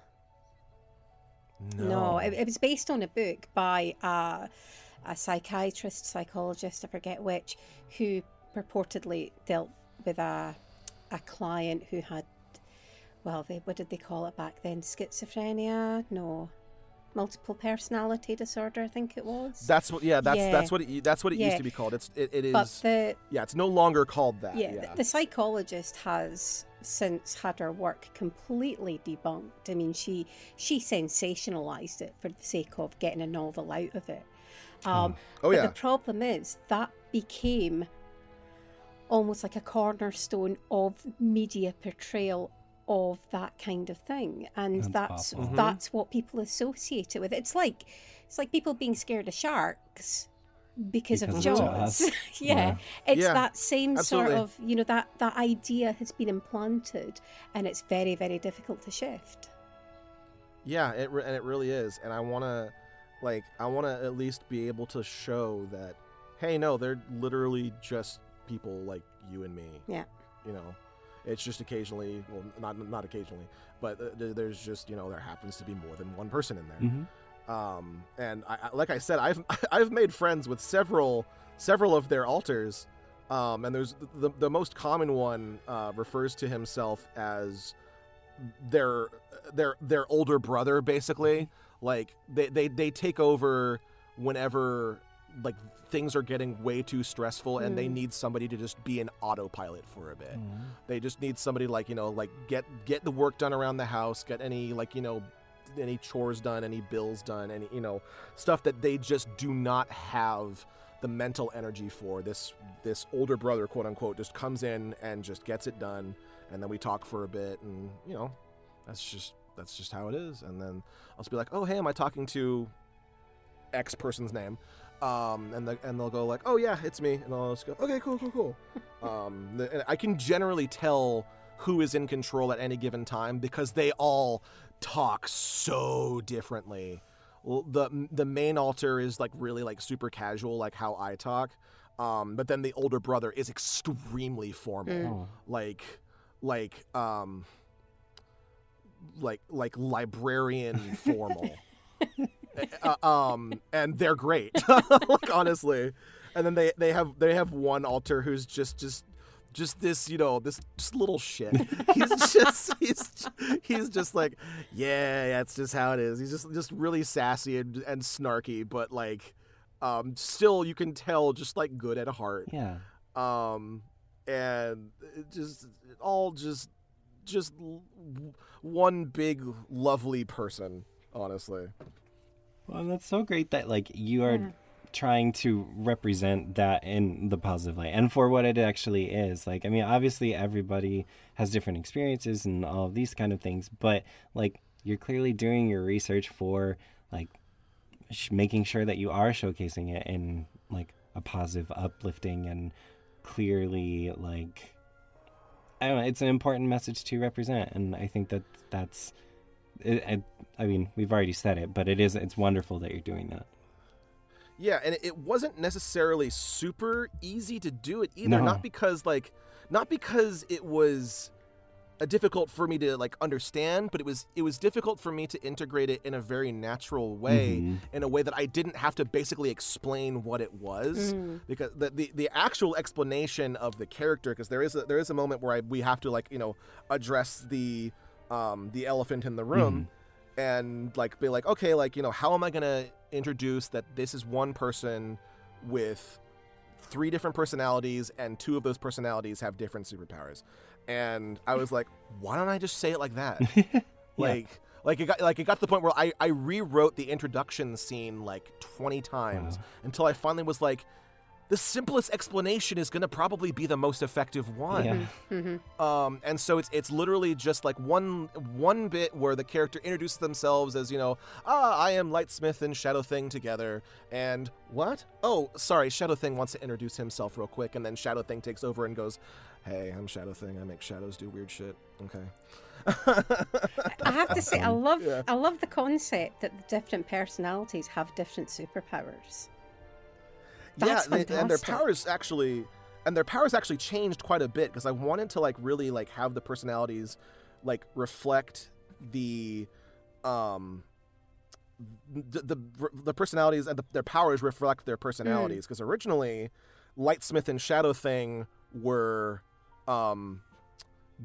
No, it, it was based on a book by uh, a psychiatrist, psychologist, I forget which, who purportedly dealt with a a client who had, well, they what did they call it back then? Schizophrenia? No, multiple personality disorder. I think it was. that's what. Yeah, that's Yeah. that's what it, that's what it used to be called. It's it, it but the yeah, it's no longer called that. yeah, Yeah, The, the psychologist has since had her work completely debunked. I mean, she she sensationalized it for the sake of getting a novel out of it. Um, oh but yeah, the problem is that became almost like a cornerstone of media portrayal of that kind of thing, and That's that's awful. Mhm. that's what people associate it with. It's like it's like people being scared of sharks because, of Because of Jaws. Jaws. yeah. Yeah. it's Yeah, that same absolutely. sort of you know that that idea has been implanted, and it's very very difficult to shift. yeah, it re- and it really is. And I want to, like, I want to at least be able to show that, hey, no, they're literally just people like you and me. Yeah. You know, it's just occasionally, well, not not occasionally, but uh, there's just you know there happens to be more than one person in there. hmm um, and I, I, like I said, I've I've made friends with several several of their alters, um, and there's the the most common one uh, refers to himself as their their their older brother, basically. Like they they they take over whenever like things are getting way too stressful and they Mm. need somebody to just be an autopilot for a bit. Mm. They just need somebody like, you know, like get get the work done around the house, get any like, you know, any chores done, any bills done, any, you know, stuff that they just do not have the mental energy for. This this older brother, quote unquote, just comes in and just gets it done and then we talk for a bit and, you know, that's just that's just how it is. And then I'll just be like, "Oh, hey, am I talking to X person's name?" Um, and the, and they'll go like, "Oh yeah, it's me," and I'll just go, "Okay, cool, cool, cool." um, the, and I can generally tell who is in control at any given time because they all talk so differently. The the main alter is like really like super casual, like how I talk. Um, but then the older brother is extremely formal, Mm. Oh. like like um like like librarian formal. Uh, um, and they're great, like honestly. And then they they have they have one alter who's just just just this you know this just little shit. He's just he's he's just like yeah, that's just how it is. He's just just really sassy and, and snarky, but like um still you can tell just like good at heart Yeah. um and it just it all just just one big lovely person honestly Well, that's so great that like you are Yeah. trying to represent that in the positive light and for what it actually is. Like, I mean, obviously everybody has different experiences and all of these kind of things, but like you're clearly doing your research for like sh- making sure that you are showcasing it in like a positive, uplifting, and clearly like I don't know. It's an important message to represent, and I think that that's. It, it, I mean, we've already said it, but it is. It's wonderful that you're doing that. yeah and it wasn't necessarily super easy to do it either No. not because like not because it was a difficult for me to like understand but it was it was difficult for me to integrate it in a very natural way Mhm. in a way that I didn't have to basically explain what it was Mm. because the, the the actual explanation of the character because there is a, there is a moment where I, we have to like you know address the um the elephant in the room and like be like okay like you know how am I gonna introduce that this is one person with three different personalities and two of those personalities have different superpowers? And I was like why don't I just say it like that? Like like it got like it got to the point where I, I rewrote the introduction scene like 20 times Wow. until I finally was like the simplest explanation is going to probably be the most effective one Yeah. Mm-hmm. um, and so it's it's literally just like one one bit where the character introduces themselves as you know ah I am Lightsmith and Shadow Thing together and what oh sorry Shadow Thing wants to introduce himself real quick and then Shadow Thing takes over and goes hey I'm Shadow Thing I make shadows do weird shit okay I have to say, I love, Yeah. I love the concept that the different personalities have different superpowers. That's yeah, they, and their powers actually, and their powers actually changed quite a bit because I wanted to like really like have the personalities like reflect the um the the, the personalities and the, their powers reflect their personalities because originally Lightsmith and Shadow Thing were um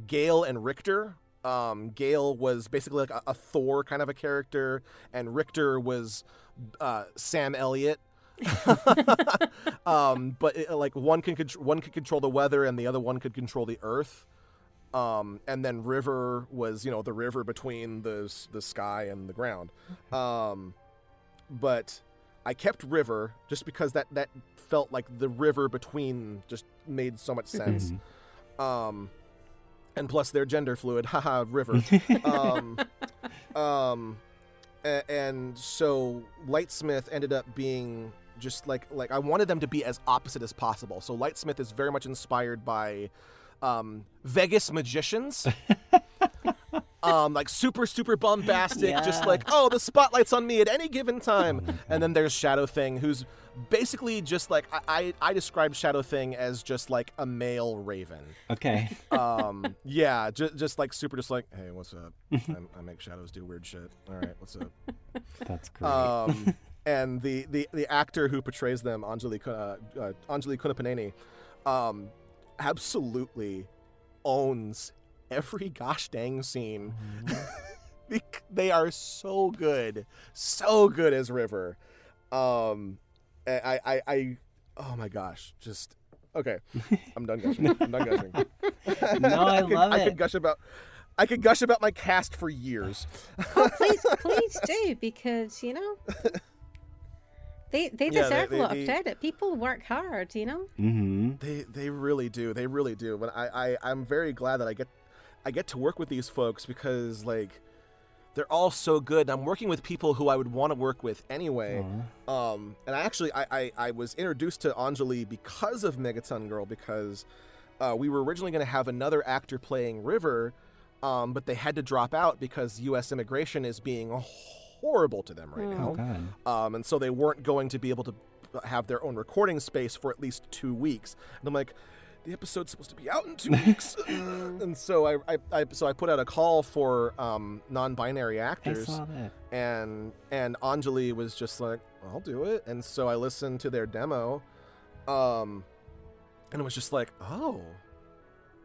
Gale and Richter. Um, Gale was basically like a, a Thor kind of a character, and Richter was uh, Sam Elliott. um, but it, like one can contr- one could control the weather, and the other one could control the earth. Um, and then River was you know the river between the the sky and the ground. Um, but I kept River just because that that felt like the river between just made so much sense. Mhm. Um, and plus they're gender fluid. Haha, River. um, um, and so Lightsmith ended up being just like like I wanted them to be as opposite as possible. So Lightsmith is very much inspired by um, Vegas magicians. Um, like super, super bombastic, just like, oh, the spotlight's on me at any given time. and then there's Shadow Thing, who's basically just like I, I, I describe Shadow Thing as just like a male raven Okay. um yeah just, just like super just like hey what's up I'm, i make shadows do weird shit all right what's up That's great. um and the, the the actor who portrays them anjali Kun- uh, uh, anjali kunapaneni um absolutely owns every gosh dang scene they are so good, so good as River. Um, I, I, I, oh my gosh, just okay. I'm done gushing. I'm done gushing. no, I, I could, love I it. could gush about. I could gush about my cast for years. Oh, please, please do because you know they they Yeah, deserve they- a lot they- of credit. People work hard, you know. Mm-hmm. They they really do. They really do. But I, I I'm very glad that I get I get to work with these folks because like they're all so good. I'm working with people who I would want to work with anyway. Um, and I actually I, I, I was introduced to Anjali because of Megaton Girl because uh, we were originally going to have another actor playing River, um, but they had to drop out because U.S. immigration is being horrible to them right Mm. Oh now God. um, and so they weren't going to be able to have their own recording space for at least two weeks. And I'm like, the episode's supposed to be out in two weeks, and so I, I, I, so I put out a call for um, non-binary I actors, saw that. and and Anjali was just like, I'll do it, and so I listened to their demo, um, and it was just like, oh,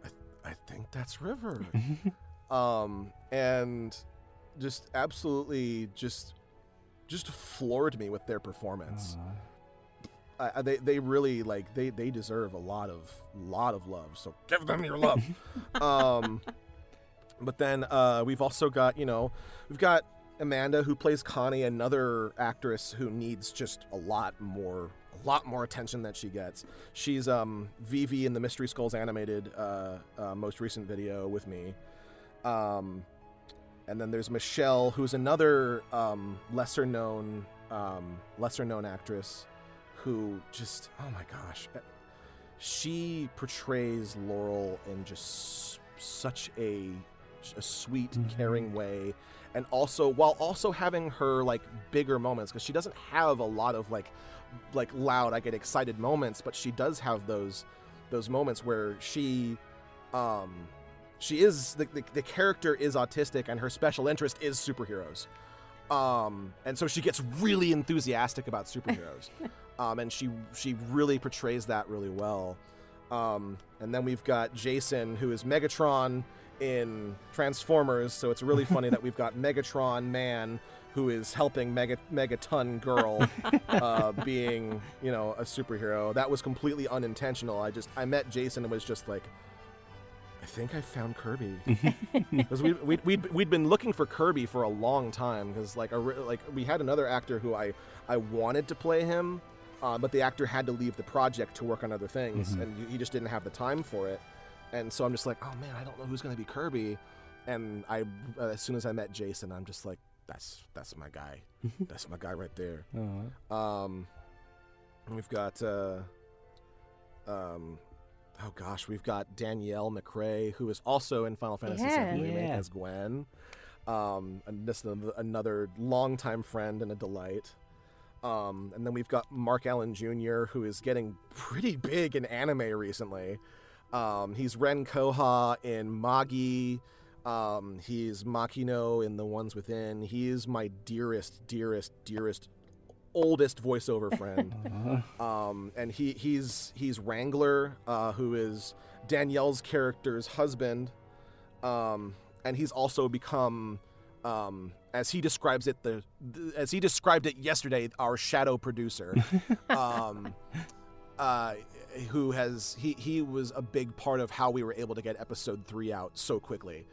I, I think that's River um, and just absolutely just just floored me with their performance. I- they they really like they they deserve a lot of lot of love. So give them your love. um, but then uh, we've also got you know we've got Amanda who plays Connie, another actress who needs just a lot more a lot more attention that she gets. She's um Vivi in the Mystery Skulls animated uh, uh, most recent video with me. Um, and then there's Michelle, who's another um, lesser known um, lesser known actress who just oh my gosh, uh, she portrays Laurel in just such a a sweet, Mhm. caring way, and also while also having her like bigger moments because she doesn't have a lot of like like loud I get excited moments, but she does have those those moments where she um she is the, the, the character is autistic and her special interest is superheroes um and so she gets really enthusiastic about superheroes um and she she really portrays that really well um and then we've got jason who is megatron in transformers so it's really funny that we've got megatron man who is helping Mega Megaton Girl uh, being, you know, a superhero. That was completely unintentional. I just I met Jason and was just like, I think I found Kirby because we we we'd, we'd been looking for Kirby for a long time because like a, like we had another actor who I I wanted to play him, uh, but the actor had to leave the project to work on other things Mhm. and he just didn't have the time for it. And so I'm just like, oh man, I don't know who's gonna be Kirby. And I, uh, as soon as I met Jason, I'm just like, that's that's my guy. that's my guy right there. Aw. Um, we've got, uh, um, oh gosh, we've got Danielle McRae, who is also in Final Fantasy Yeah. VII Remake Yeah. as Gwen. Um, and this is another- another longtime friend and a delight. Um, and then we've got Mark Allen Jr., who is getting pretty big in anime recently. Um, he's Ren Kouha in Magi. Um, he's Makino in The Ones Within. He is my dearest, dearest, dearest, oldest voiceover friend. Um, and he he's he's Wrangler, uh, who is Danielle's character's husband, um, and he's also become, um, as he describes it, the, the as he described it yesterday, our shadow producer, um, uh, who has he he was a big part of how we were able to get episode three out so quickly,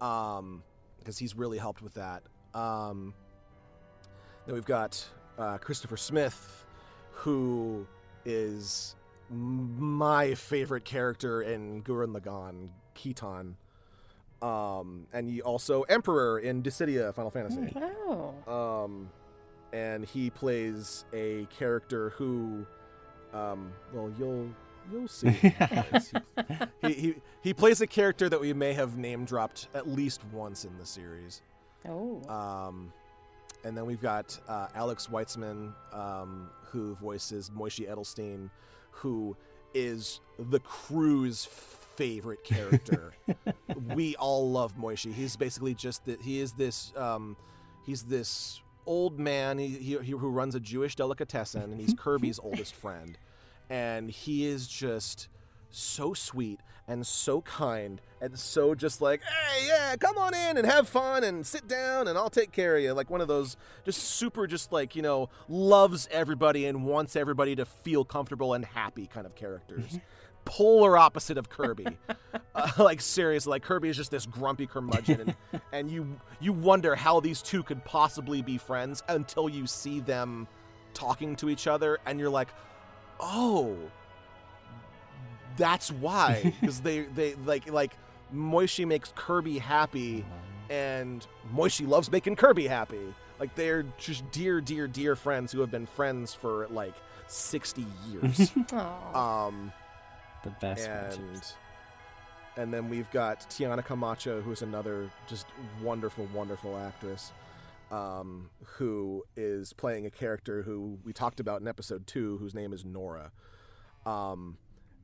um, because he's really helped with that. Um, then we've got uh, Christopher Smith, who is my favorite character in Gurren Lagann, Kittan. Um, and he also Emperor in Dissidia Final Fantasy. Oh. Um, and he plays a character who, um, well, you'll you'll see. he, he he plays a character that we may have name dropped at least once in the series. Oh. Um, and then we've got uh, Alex Weitzman, um, who voices Moishi Edelstein, who is the crew's favorite character. we all love Moishi. He's basically just that. He is this. Um, he's this old man he, he, he, who runs a Jewish delicatessen, and he's Kirby's oldest friend. And he is just so sweet and so kind and so just like, hey, yeah, come on in and have fun and sit down and I'll take care of you. Like one of those just super, just like, you know, loves everybody and wants everybody to feel comfortable and happy kind of characters. Polar opposite of Kirby. uh, like seriously, like Kirby is just this grumpy curmudgeon, and, and you you wonder how these two could possibly be friends until you see them talking to each other, and you're like, oh, that's why because they they like like Moishi makes Kirby happy and Moishi loves making Kirby happy. Like they're just dear dear dear friends who have been friends for like 60 years. um the best and friendships. and then we've got Tiana Camacho who's another just wonderful wonderful actress um, who is playing a character who we talked about in episode 2 whose name is Nora. Um,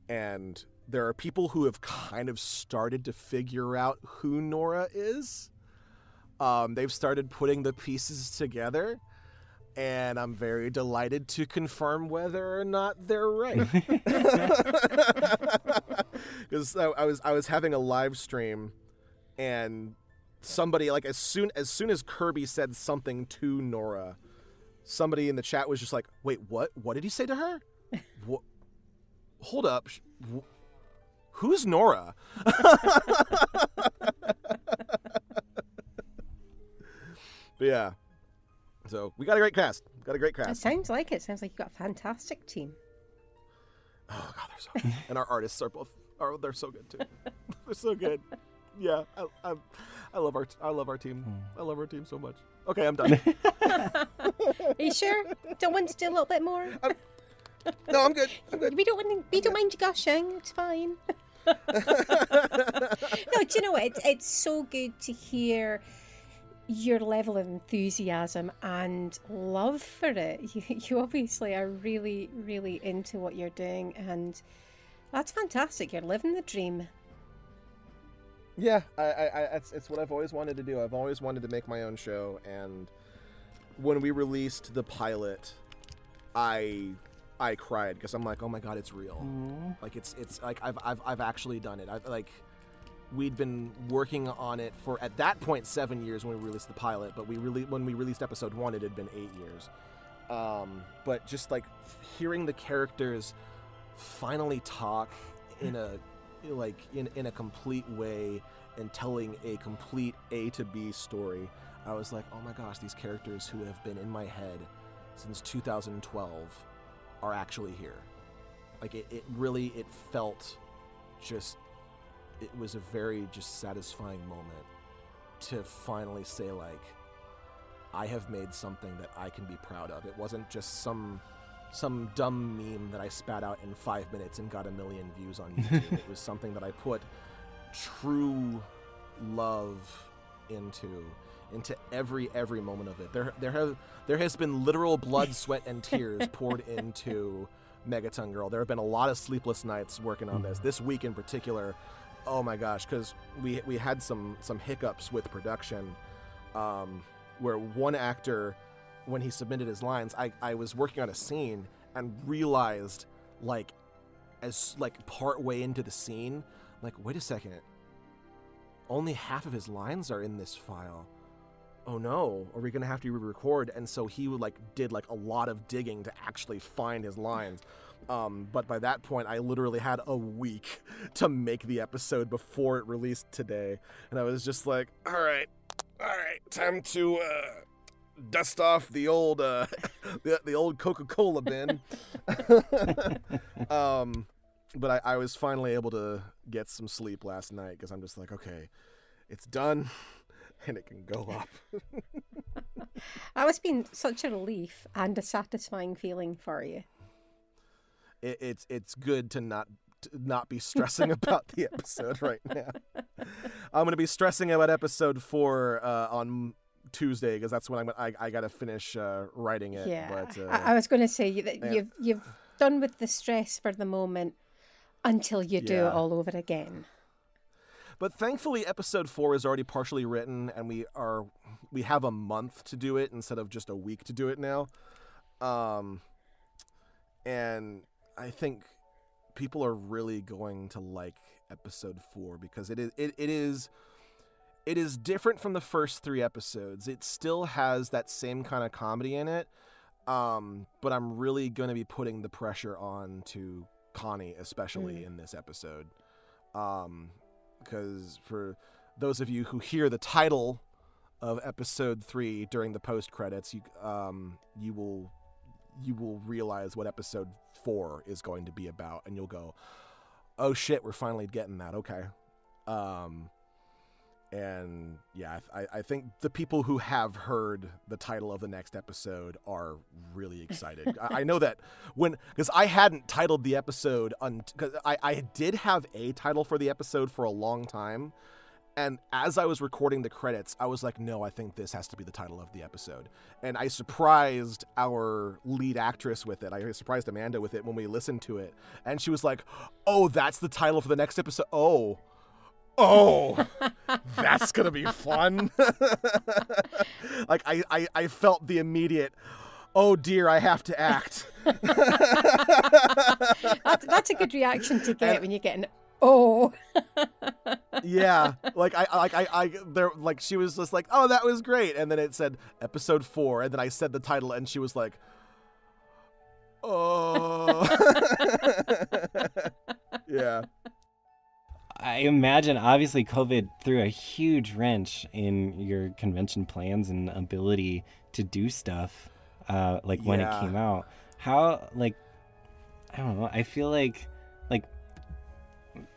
and there are people who have kind of started to figure out who Nora is. Um, they've started putting the pieces together, and I'm very delighted to confirm whether or not they're right. Because I, I was I was having a live stream, and somebody like as soon as soon as Kirby said something to Nora, somebody in the chat was just like, "Wait, what? What did he say to her? what? Hold up, who's Nora?" but yeah, so we got a great cast. Got a great cast. It sounds like it. Sounds like you've got a fantastic team. Oh god, they're so good. and our artists are both are they're so good too. they're so good. Yeah, I, I, I love our I love our team. Hmm. I love our team so much. Okay, I'm done. Are you sure? don't want to do a little bit more? no, I'm good. I'm good. We don't want. We don't mind you gushing. It's fine. no, do you know what? It's, it's so good to hear your level of enthusiasm and love for it. You, you obviously are really, really into what you're doing, and that's fantastic. You're living the dream. Yeah, I, I, I it's, it's what I've always wanted to do. I've always wanted to make my own show, and when we released the pilot, I I cried because I'm like, oh my god, it's real. Like it's it's like I've I've I've actually done it. I've like we'd been working on it for at that point seven years when we released the pilot, but we really when we released episode one, it had been eight years. Um, but just like hearing the characters finally talk in a like in in a complete way and telling a complete A to B story, I was like, oh my gosh, these characters who have been in my head since 2012 are actually here. Like it, it really it felt just it was a very just satisfying moment to finally say like I have made something that I can be proud of. It wasn't just some some dumb meme that I spat out in five minutes and got a million views on YouTube. it was something that I put true love into into every every moment of it. There there have there has been literal blood, sweat, and tears poured into Megaton Girl. There have been a lot of sleepless nights working on this. This week in particular, oh my gosh, because we we had some some hiccups with production, um, where one actor, when he submitted his lines, I I was working on a scene and realized like as like part way into the scene, like wait a second, only half of his lines are in this file oh no are we gonna have to re-record? And so he would like did like a lot of digging to actually find his lines. Um, but by that point i literally had a week to make the episode before it released today. And i was just like all right all right time to uh, dust off the old uh, the, the old coca-cola bin. Um, but I, I was finally able to get some sleep last night because i'm just like okay it's done and it can go up That must have been such a relief and a satisfying feeling for you. it, it's it's good to not to not be stressing about the episode right now. I'm gonna be stressing about episode four uh, on Tuesday because that's when I'm I, I gotta finish uh, writing it. Yeah, but, uh, I, I was going to say that yeah. you've you've done with the stress for the moment until you do Yeah. it all over again. But thankfully, episode four is already partially written, and we are we have a month to do it instead of just a week to do it now. Um, and I think people are really going to like episode four because it is it, it is it is different from the first three episodes. It still has that same kind of comedy in it, um, but I'm really going to be putting the pressure on to Connie, especially mm. in this episode, um, because for those of you who hear the title of episode three during the post credits, you um, you will you will realize what episode four is going to be about, and you'll go, "Oh shit, we're finally getting that." Okay, um, and yeah, I, I think the people who have heard the title of the next episode are really excited. I, I, know that when because I hadn't titled the episode because I I did have a title for the episode for a long time and as I was recording the credits, I was like, no, I think this has to be the title of the episode. And I surprised our lead actress with it. I surprised Amanda with it when we listened to it. And she was like, oh, that's the title for the next episode. Oh. Oh, that's gonna be fun. like I, I, I felt the immediate, oh dear, I have to act. that's, that's a good reaction to get and, when you get an oh yeah like i like I, I there like she was just like oh that was great and then it said episode four and then i said the title and she was like oh yeah I imagine obviously COVID threw a huge wrench in your convention plans and ability to do stuff uh, like when yeah. it came out. How like I don't know, I feel like like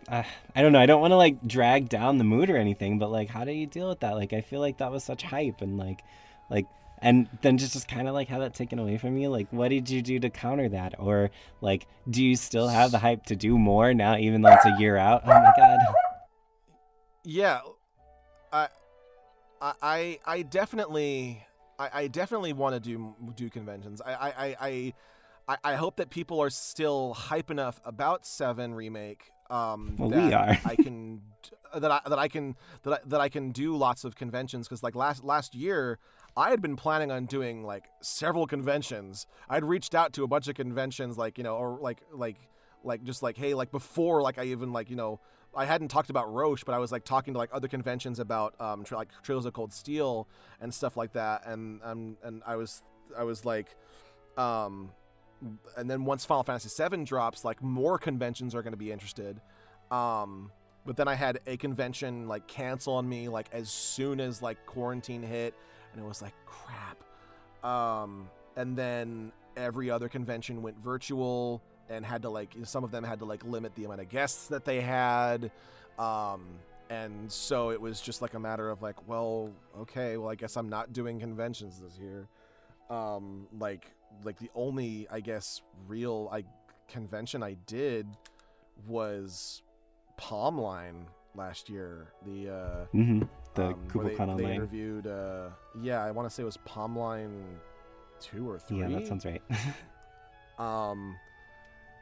uh, I don't know. I don't want to like drag down the mood or anything, but like, how do you deal with that? Like, I feel like that was such hype and like, like, and then just just kind of like have that taken away from you. Like, what did you do to counter that? Or like, do you still have the hype to do more now, even though it's a year out? Oh my god. Yeah, I, I, I definitely, I, I definitely want to do do conventions. I, I, I. I, I hope that people are still hype enough about Seven remake um, well, we are. I can that I that I can that I, that I can do lots of conventions because like last last year I had been planning on doing like several conventions. I'd reached out to a bunch of conventions like you know or like like like just like hey like before like I even like you know I hadn't talked about Roche, but I was like talking to like other conventions about um tra- like Trails of Cold Steel and stuff like that, and um and I was I was like um and then once Final Fantasy VII drops, like more conventions are going to be interested. Um, but then I had a convention like cancel on me like as soon as like quarantine hit, and it was like crap. Um, and then every other convention went virtual and had to like some of them had to like limit the amount of guests that they had. Um, and so it was just like a matter of like, well, okay, well I guess I'm not doing conventions this year. Um, like like the only I guess real I convention I did was Palmline last year. The uh, mm-hmm. the um, they, they interviewed. Uh, yeah, I want to say it was Palmline two or three. Yeah, that sounds right. um,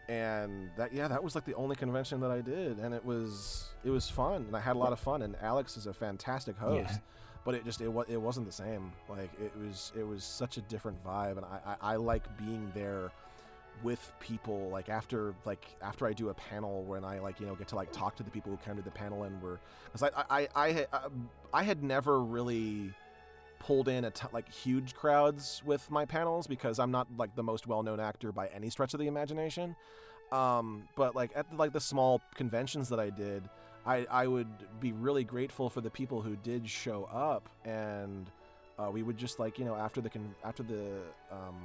and that yeah, that was like the only convention that I did, and it was it was fun, and I had a lot of fun. And Alex is a fantastic host. Yeah but it just it, it wasn't the same like it was it was such a different vibe and I, I, I like being there with people like after like after I do a panel when I like you know get to like talk to the people who came to the panel and were because I I I, I, um, I had never really pulled in a t- like huge crowds with my panels because I'm not like the most well-known actor by any stretch of the imagination. Um but like at like the small conventions that I did I, I would be really grateful for the people who did show up and uh, we would just like you know after the con- after the um,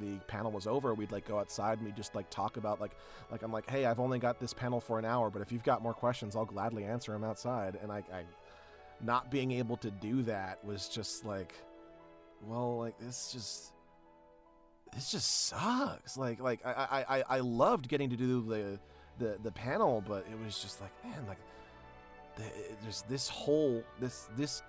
the panel was over we'd like go outside and we just like talk about like like I'm like hey I've only got this panel for an hour but if you've got more questions I'll gladly answer them outside. And I, I not being able to do that was just like well like this just this just sucks. Like like I I, I loved getting to do the the the panel but it was just like man like there's this whole this this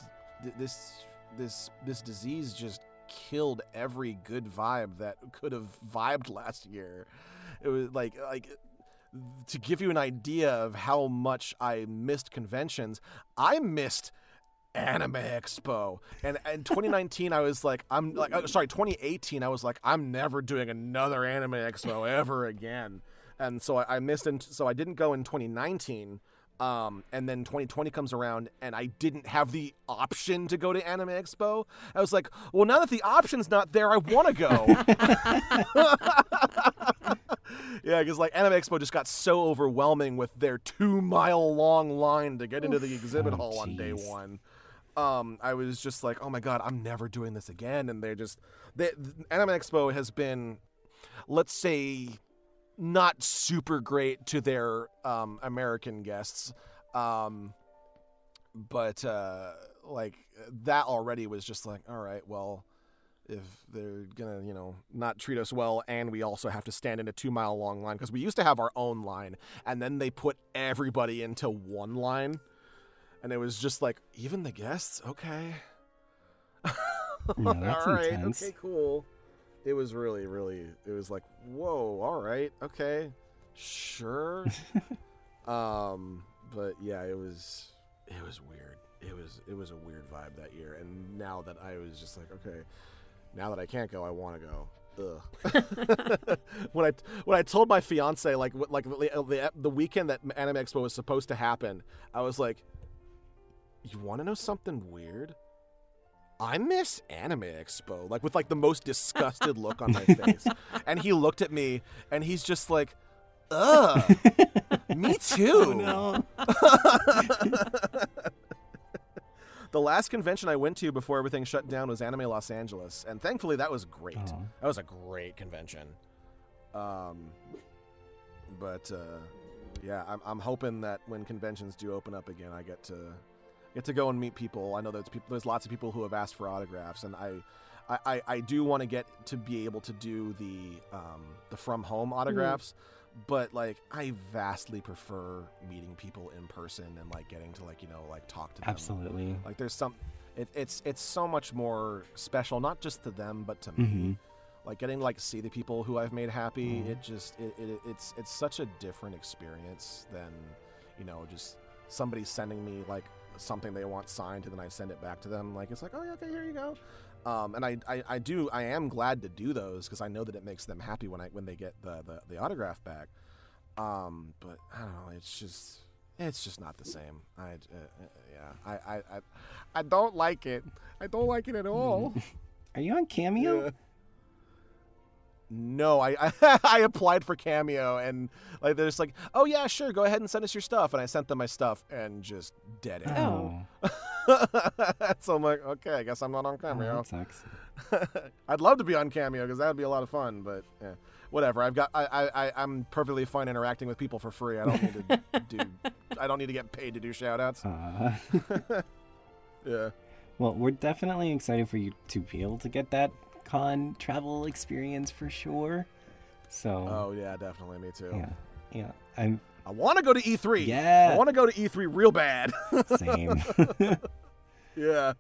this this this disease just killed every good vibe that could have vibed last year. It was like like to give you an idea of how much I missed conventions, I missed Anime Expo. And in 2019, I was like, I'm like, uh, sorry, 2018, I was like, I'm never doing another Anime Expo ever again and so I, I missed. And so I didn't go in 2019. Um, and then 2020 comes around, and I didn't have the option to go to Anime Expo. I was like, well, now that the option's not there, I want to go. yeah, because like Anime Expo just got so overwhelming with their two mile long line to get into the exhibit Oh, hall on day one. Um, I was just like, oh my god, I'm never doing this again. And they're just, they, Anime Expo has been, let's say, not super great to their um, American guests. Um, but uh, like that already was just like, all right, well, if they're gonna, you know, not treat us well, and we also have to stand in a two mile long line because we used to have our own line, and then they put everybody into one line, and it was just like, even the guests, okay, that's all right, intense. okay, cool. It was really, really, it was like, whoa, all right, okay, sure. um, but yeah, it was, it was weird. It was, it was a weird vibe that year. And now that I was just like, okay, now that I can't go, I want to go. Ugh. when I when I told my fiance like what- like the, the the weekend that Anime Expo was supposed to happen, I was like, "You want to know something weird? I miss Anime Expo." Like with like the most disgusted look on my face, and he looked at me and he's just like, "Ugh, me too." Oh, no. the last convention I went to before everything shut down was Anime Los Angeles, and thankfully that was great. Oh. That was a great convention. Um, but uh, yeah, I'm, I'm hoping that when conventions do open up again, I get to get to go and meet people. I know there's people, there's lots of people who have asked for autographs, and I. I, I, do want to get to be able to do the um, the from home autographs, but like I vastly prefer meeting people in person and like getting to like you know like talk to them Absolutely. like there's some, it, it's it's so much more special, not just to them but to me. Mhm. Like getting to, like see the people who I've made happy. Mhm. It just it, it it's it's such a different experience than, you know, just somebody sending me like something they want signed and then I send it back to them. Like it's like oh yeah okay here you go. Um, and I, I, I do I am glad to do those because I know that it makes them happy when I when they get the the, the autograph back. Um, but I don't know. It's just it's just not the same. I uh, uh, yeah. I, I I I don't like it. I don't like it at all. Are you on Cameo? Yeah. No, I, I I applied for Cameo and like they're just like, oh yeah, sure, go ahead and send us your stuff, and I sent them my stuff and just dead it. Oh. so I'm like, okay, I guess I'm not on Oh, Cameo. that sucks. I'd love to be on Cameo because that would be a lot of fun, but yeah, whatever. I've got I, I I'm perfectly fine interacting with people for free. I don't need to do I don't need to get paid to do shout outs. Uh, Yeah. well, we're definitely excited for you to be able to get that con travel experience for sure. So, Oh yeah, definitely. Me too. yeah, yeah, I'm I want to go to E3. Yeah. I want to go to E3 real bad. same. yeah.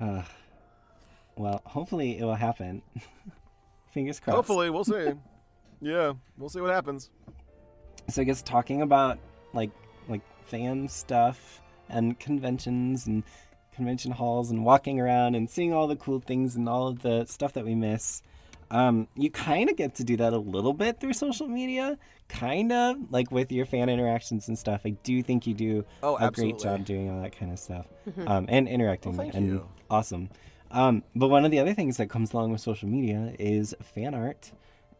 uh, well, hopefully it will happen. Fingers crossed. Hopefully, we'll see. yeah, we'll see what happens. so I guess talking about like like fan stuff and conventions and convention halls and walking around and seeing all the cool things and all of the stuff that we miss. Um, you kind of get to do that a little bit through social media, kind of like with your fan interactions and stuff. I do think you do Oh, a great job doing all that kind of stuff um, and interacting. Well, thank and you. Awesome. Um, but one of the other things that comes along with social media is fan art.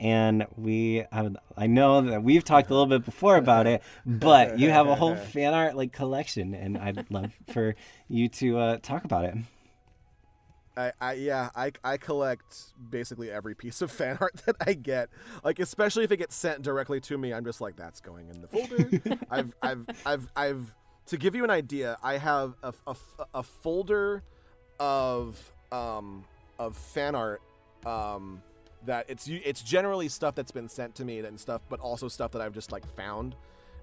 And we have, I know that we've talked a little bit before about it, but you have a whole fan art like collection, and I'd love for you to uh, talk about it. I, I yeah, I, I collect basically every piece of fan art that I get. Like especially if it gets sent directly to me, I'm just like, that's going in the folder. I've I've I've I've to give you an idea, I have a, a, a folder of um of fan art um that it's it's generally stuff that's been sent to me and stuff, but also stuff that I've just like found,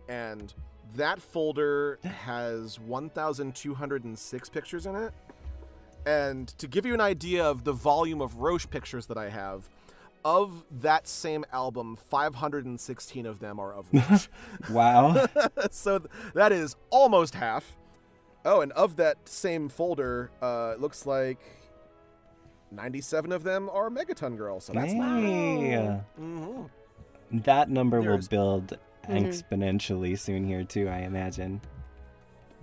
and that folder has 1,206 pictures in it. And to give you an idea of the volume of Roche pictures that I have, of that same album, 516 of them are of Roche. Wow. so th- that is almost half. Oh, and of that same folder, uh, it looks like 97 of them are Megaton Girl. So that's not. Hey. hmm that number There's- will build exponentially soon here too. I imagine.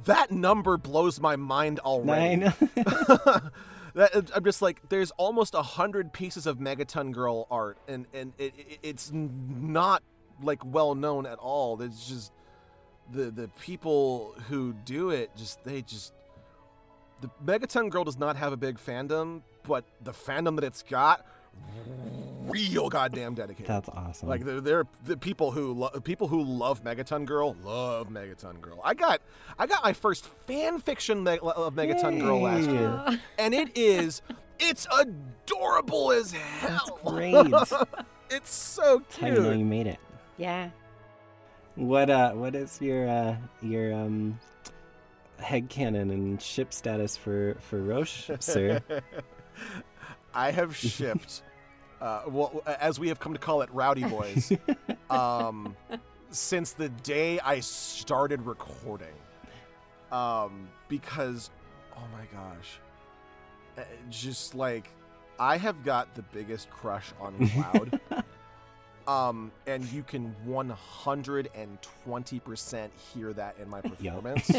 That number blows my mind already. I know. That, I'm just like, there's almost a hundred pieces of Megaton Girl art, and and it, it, it's not like well known at all. It's just the the people who do it, just they just the Megaton Girl does not have a big fandom, but the fandom that it's got, real goddamn dedicated. That's awesome. Like they're, they're the people who lo- people who love Megaton Girl love Megaton Girl. I got I got my first fan fiction me- of Megaton Girl last year, and it is it's adorable as hell. That's great. it's so That's how you know you made it. Yeah. What uh what is your uh your um head canon and ship status for for Roche, sir? I have shipped, uh, well, as we have come to call it, Rowdy Boys, um, since the day I started recording. Um, because, oh my gosh, uh, just like I have got the biggest crush on Cloud. Um, and you can 120% hear that in my performance.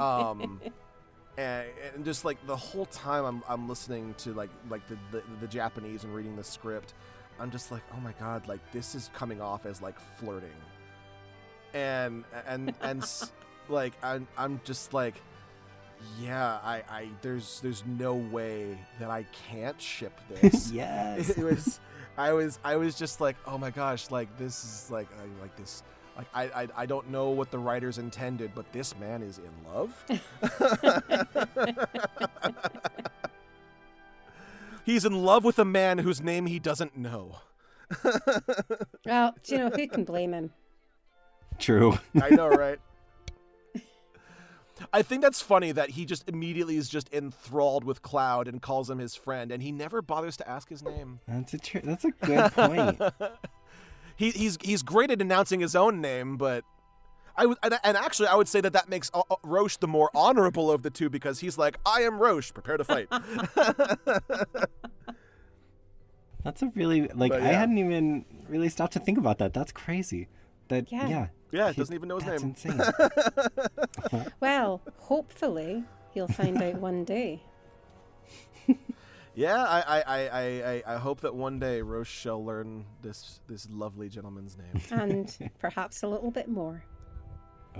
um, and, and just like the whole time I'm, I'm listening to like like the, the the Japanese and reading the script, I'm just like, oh my god, like this is coming off as like flirting, and and and s- like I'm I'm just like, yeah, I I there's there's no way that I can't ship this. yes. it was I was I was just like, oh my gosh, like this is like I, like this like I, I I don't know what the writers intended, but this man is in love. He's in love with a man whose name he doesn't know. Well, you know who can blame him? True. I know, right? I think that's funny that he just immediately is just enthralled with Cloud and calls him his friend, and he never bothers to ask his name. That's a tr- that's a good point. He, he's he's great at announcing his own name, but I would and, and actually I would say that that makes uh, uh, Roche the more honorable of the two because he's like I am Roche, prepare to fight. That's a really like But I hadn't even really stopped to think about that. That's crazy. That Yeah. yeah. yeah, he- doesn't even know his that's name. insane. Well, hopefully he'll find out one day. Yeah, I I, I, I, I I hope that one day Roche shall learn this this lovely gentleman's name. And perhaps a little bit more.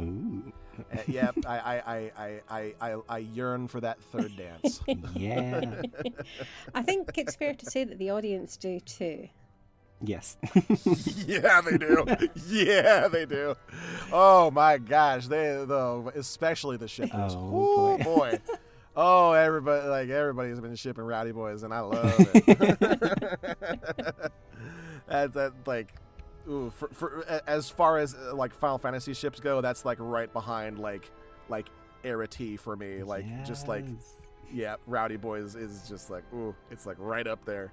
Ooh. Uh, yeah, I, I, I, I, I, I, I yearn for that third dance. Yeah. I think it's fair to say that the audience do too. yes. yeah, they do. Yeah, they do. Oh my gosh, they though, especially the shippers. Oh, Oh boy. boy. Oh, everybody like everybody's been shipping Rowdy Boys, and I love it. that's that like, ooh, for, for as far as uh, like Final Fantasy ships go, that's like right behind like like Aerti for me. Like just like yeah, Rowdy Boys is just like, ooh, it's like right up there.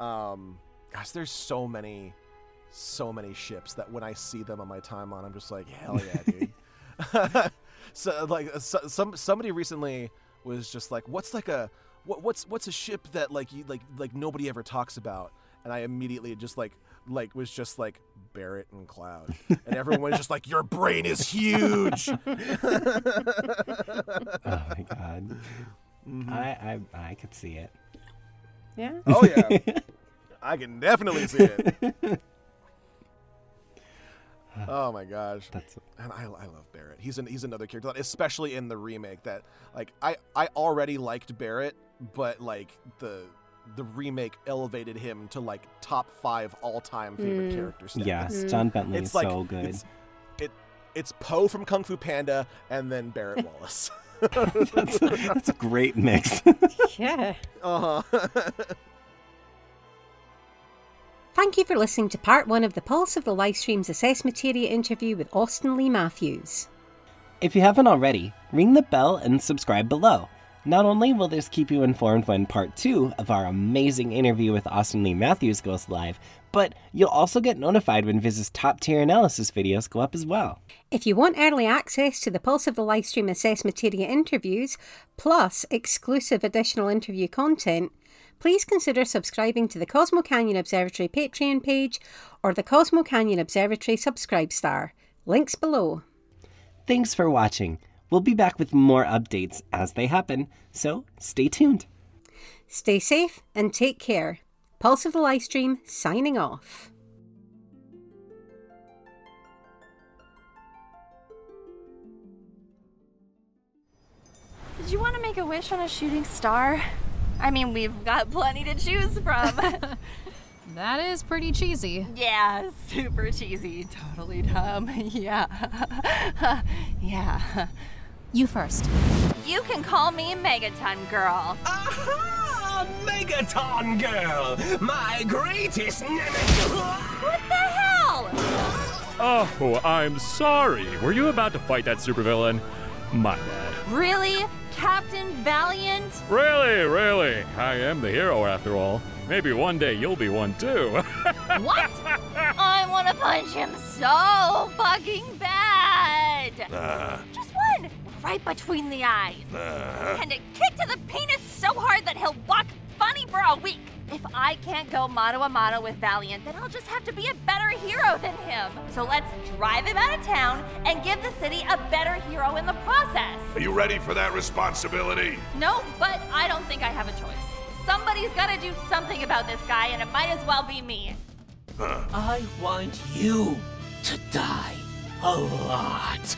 Um, gosh, there's so many, so many ships that when I see them on my timeline, I'm just like, hell yeah, dude. so like, so, some somebody recently was just like, what's like a what, what's what's a ship that like you like like nobody ever talks about, and I immediately just like like was just like Barret and Cloud, and everyone was just like, your brain is huge. Oh my god. Mhm. I, I I could see it. Yeah? Oh yeah, I can definitely see it. Oh my gosh, That's and I, I love Barret. He's an, he's another character, that- especially in the remake. That like I I already liked Barret, but like the the remake elevated him to like top five all time favorite Mm. character status. yes. Mm. John Bentley it's is like so good. it's it it's Po from Kung Fu Panda and then Barret Wallace. that's, a, that's a great mix. Yeah. uh huh. Thank you for listening to part one of the Pulse of the Lifestream's Assess Materia interview with Austin Lee Matthews. If you haven't already, ring the bell and subscribe below. Not only will this keep you informed when part 2 of our amazing interview with Austin Lee Matthews goes live, but you'll also get notified when Vyzz's top tier analysis videos go up as well. If you want early access to the Pulse of the Lifestream Assess Materia interviews, plus exclusive additional interview content, please consider subscribing to the Cosmo Canyon Observatory Patreon page or the Cosmo Canyon Observatory Subscribe Star. Links below. Thanks for watching. We'll be back with more updates as they happen, so stay tuned. Stay safe and take care. Pulse of the Lifestream signing off. Did you want to make a wish on a shooting star? I mean, we've got plenty to choose from. that is pretty cheesy. Yeah, super cheesy. Totally dumb. Yeah. yeah. You first. You can call me Megaton Girl. Aha! Megaton Girl! My greatest nemesis! What the hell? Oh, I'm sorry. Were you about to fight that supervillain? My bad. Really? Captain Valiant? Really, really. I am the hero after all. Maybe one day you'll be one too. what? I want to punch him so fucking bad. Uh, Just one, right between the eyes. uh, And a kick to the penis so hard that he'll walk funny for a week. If I can't go mano a mano with Valiant, then I'll just have to be a better hero than him. So let's drive him out of town and give the city a better hero in the process. are you ready for that responsibility? No, but I don't think I have a choice. Somebody's gotta do something about this guy, and it might as well be me. I want you to die a lot.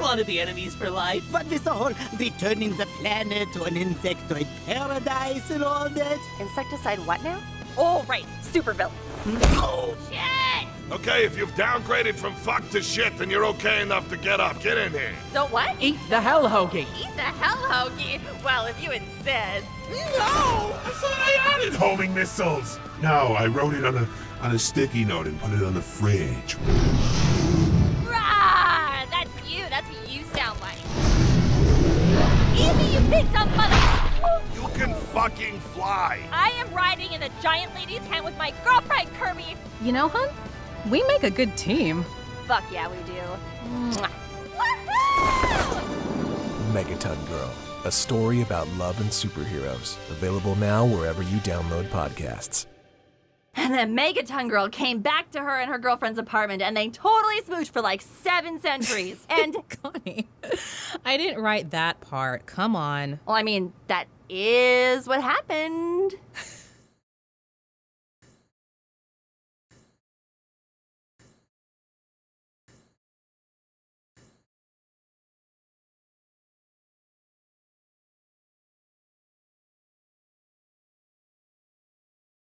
Want to be enemies for life? But with the whole returning the planet to an insectoid paradise and all that. Insecticide what now? Oh, right, supervillain. No! Shit! Okay, if you've downgraded from fuck to shit, then you're okay enough to get up. Get in here. Don't what? Eat the hell hoagie. Eat the hell hoagie. Well, if you insist. No! I thought I added homing missiles. No, I wrote it on a on a sticky note and put it on the fridge. Rah! That's you. That's what you sound like. Evie, you big dumb mother. You can fucking fly. I am riding in the giant lady's hand with my girlfriend, Kirby. You know, hun, we make a good team. Fuck yeah, we do. Mwah. Woohoo! Megaton Girl, a story about love and superheroes. Available now wherever you download podcasts. And then Megaton Girl came back to her and her girlfriend's apartment, and they totally smooched for like seven centuries. And, Connie, I didn't write that part. Come on. well, I mean, that is what happened.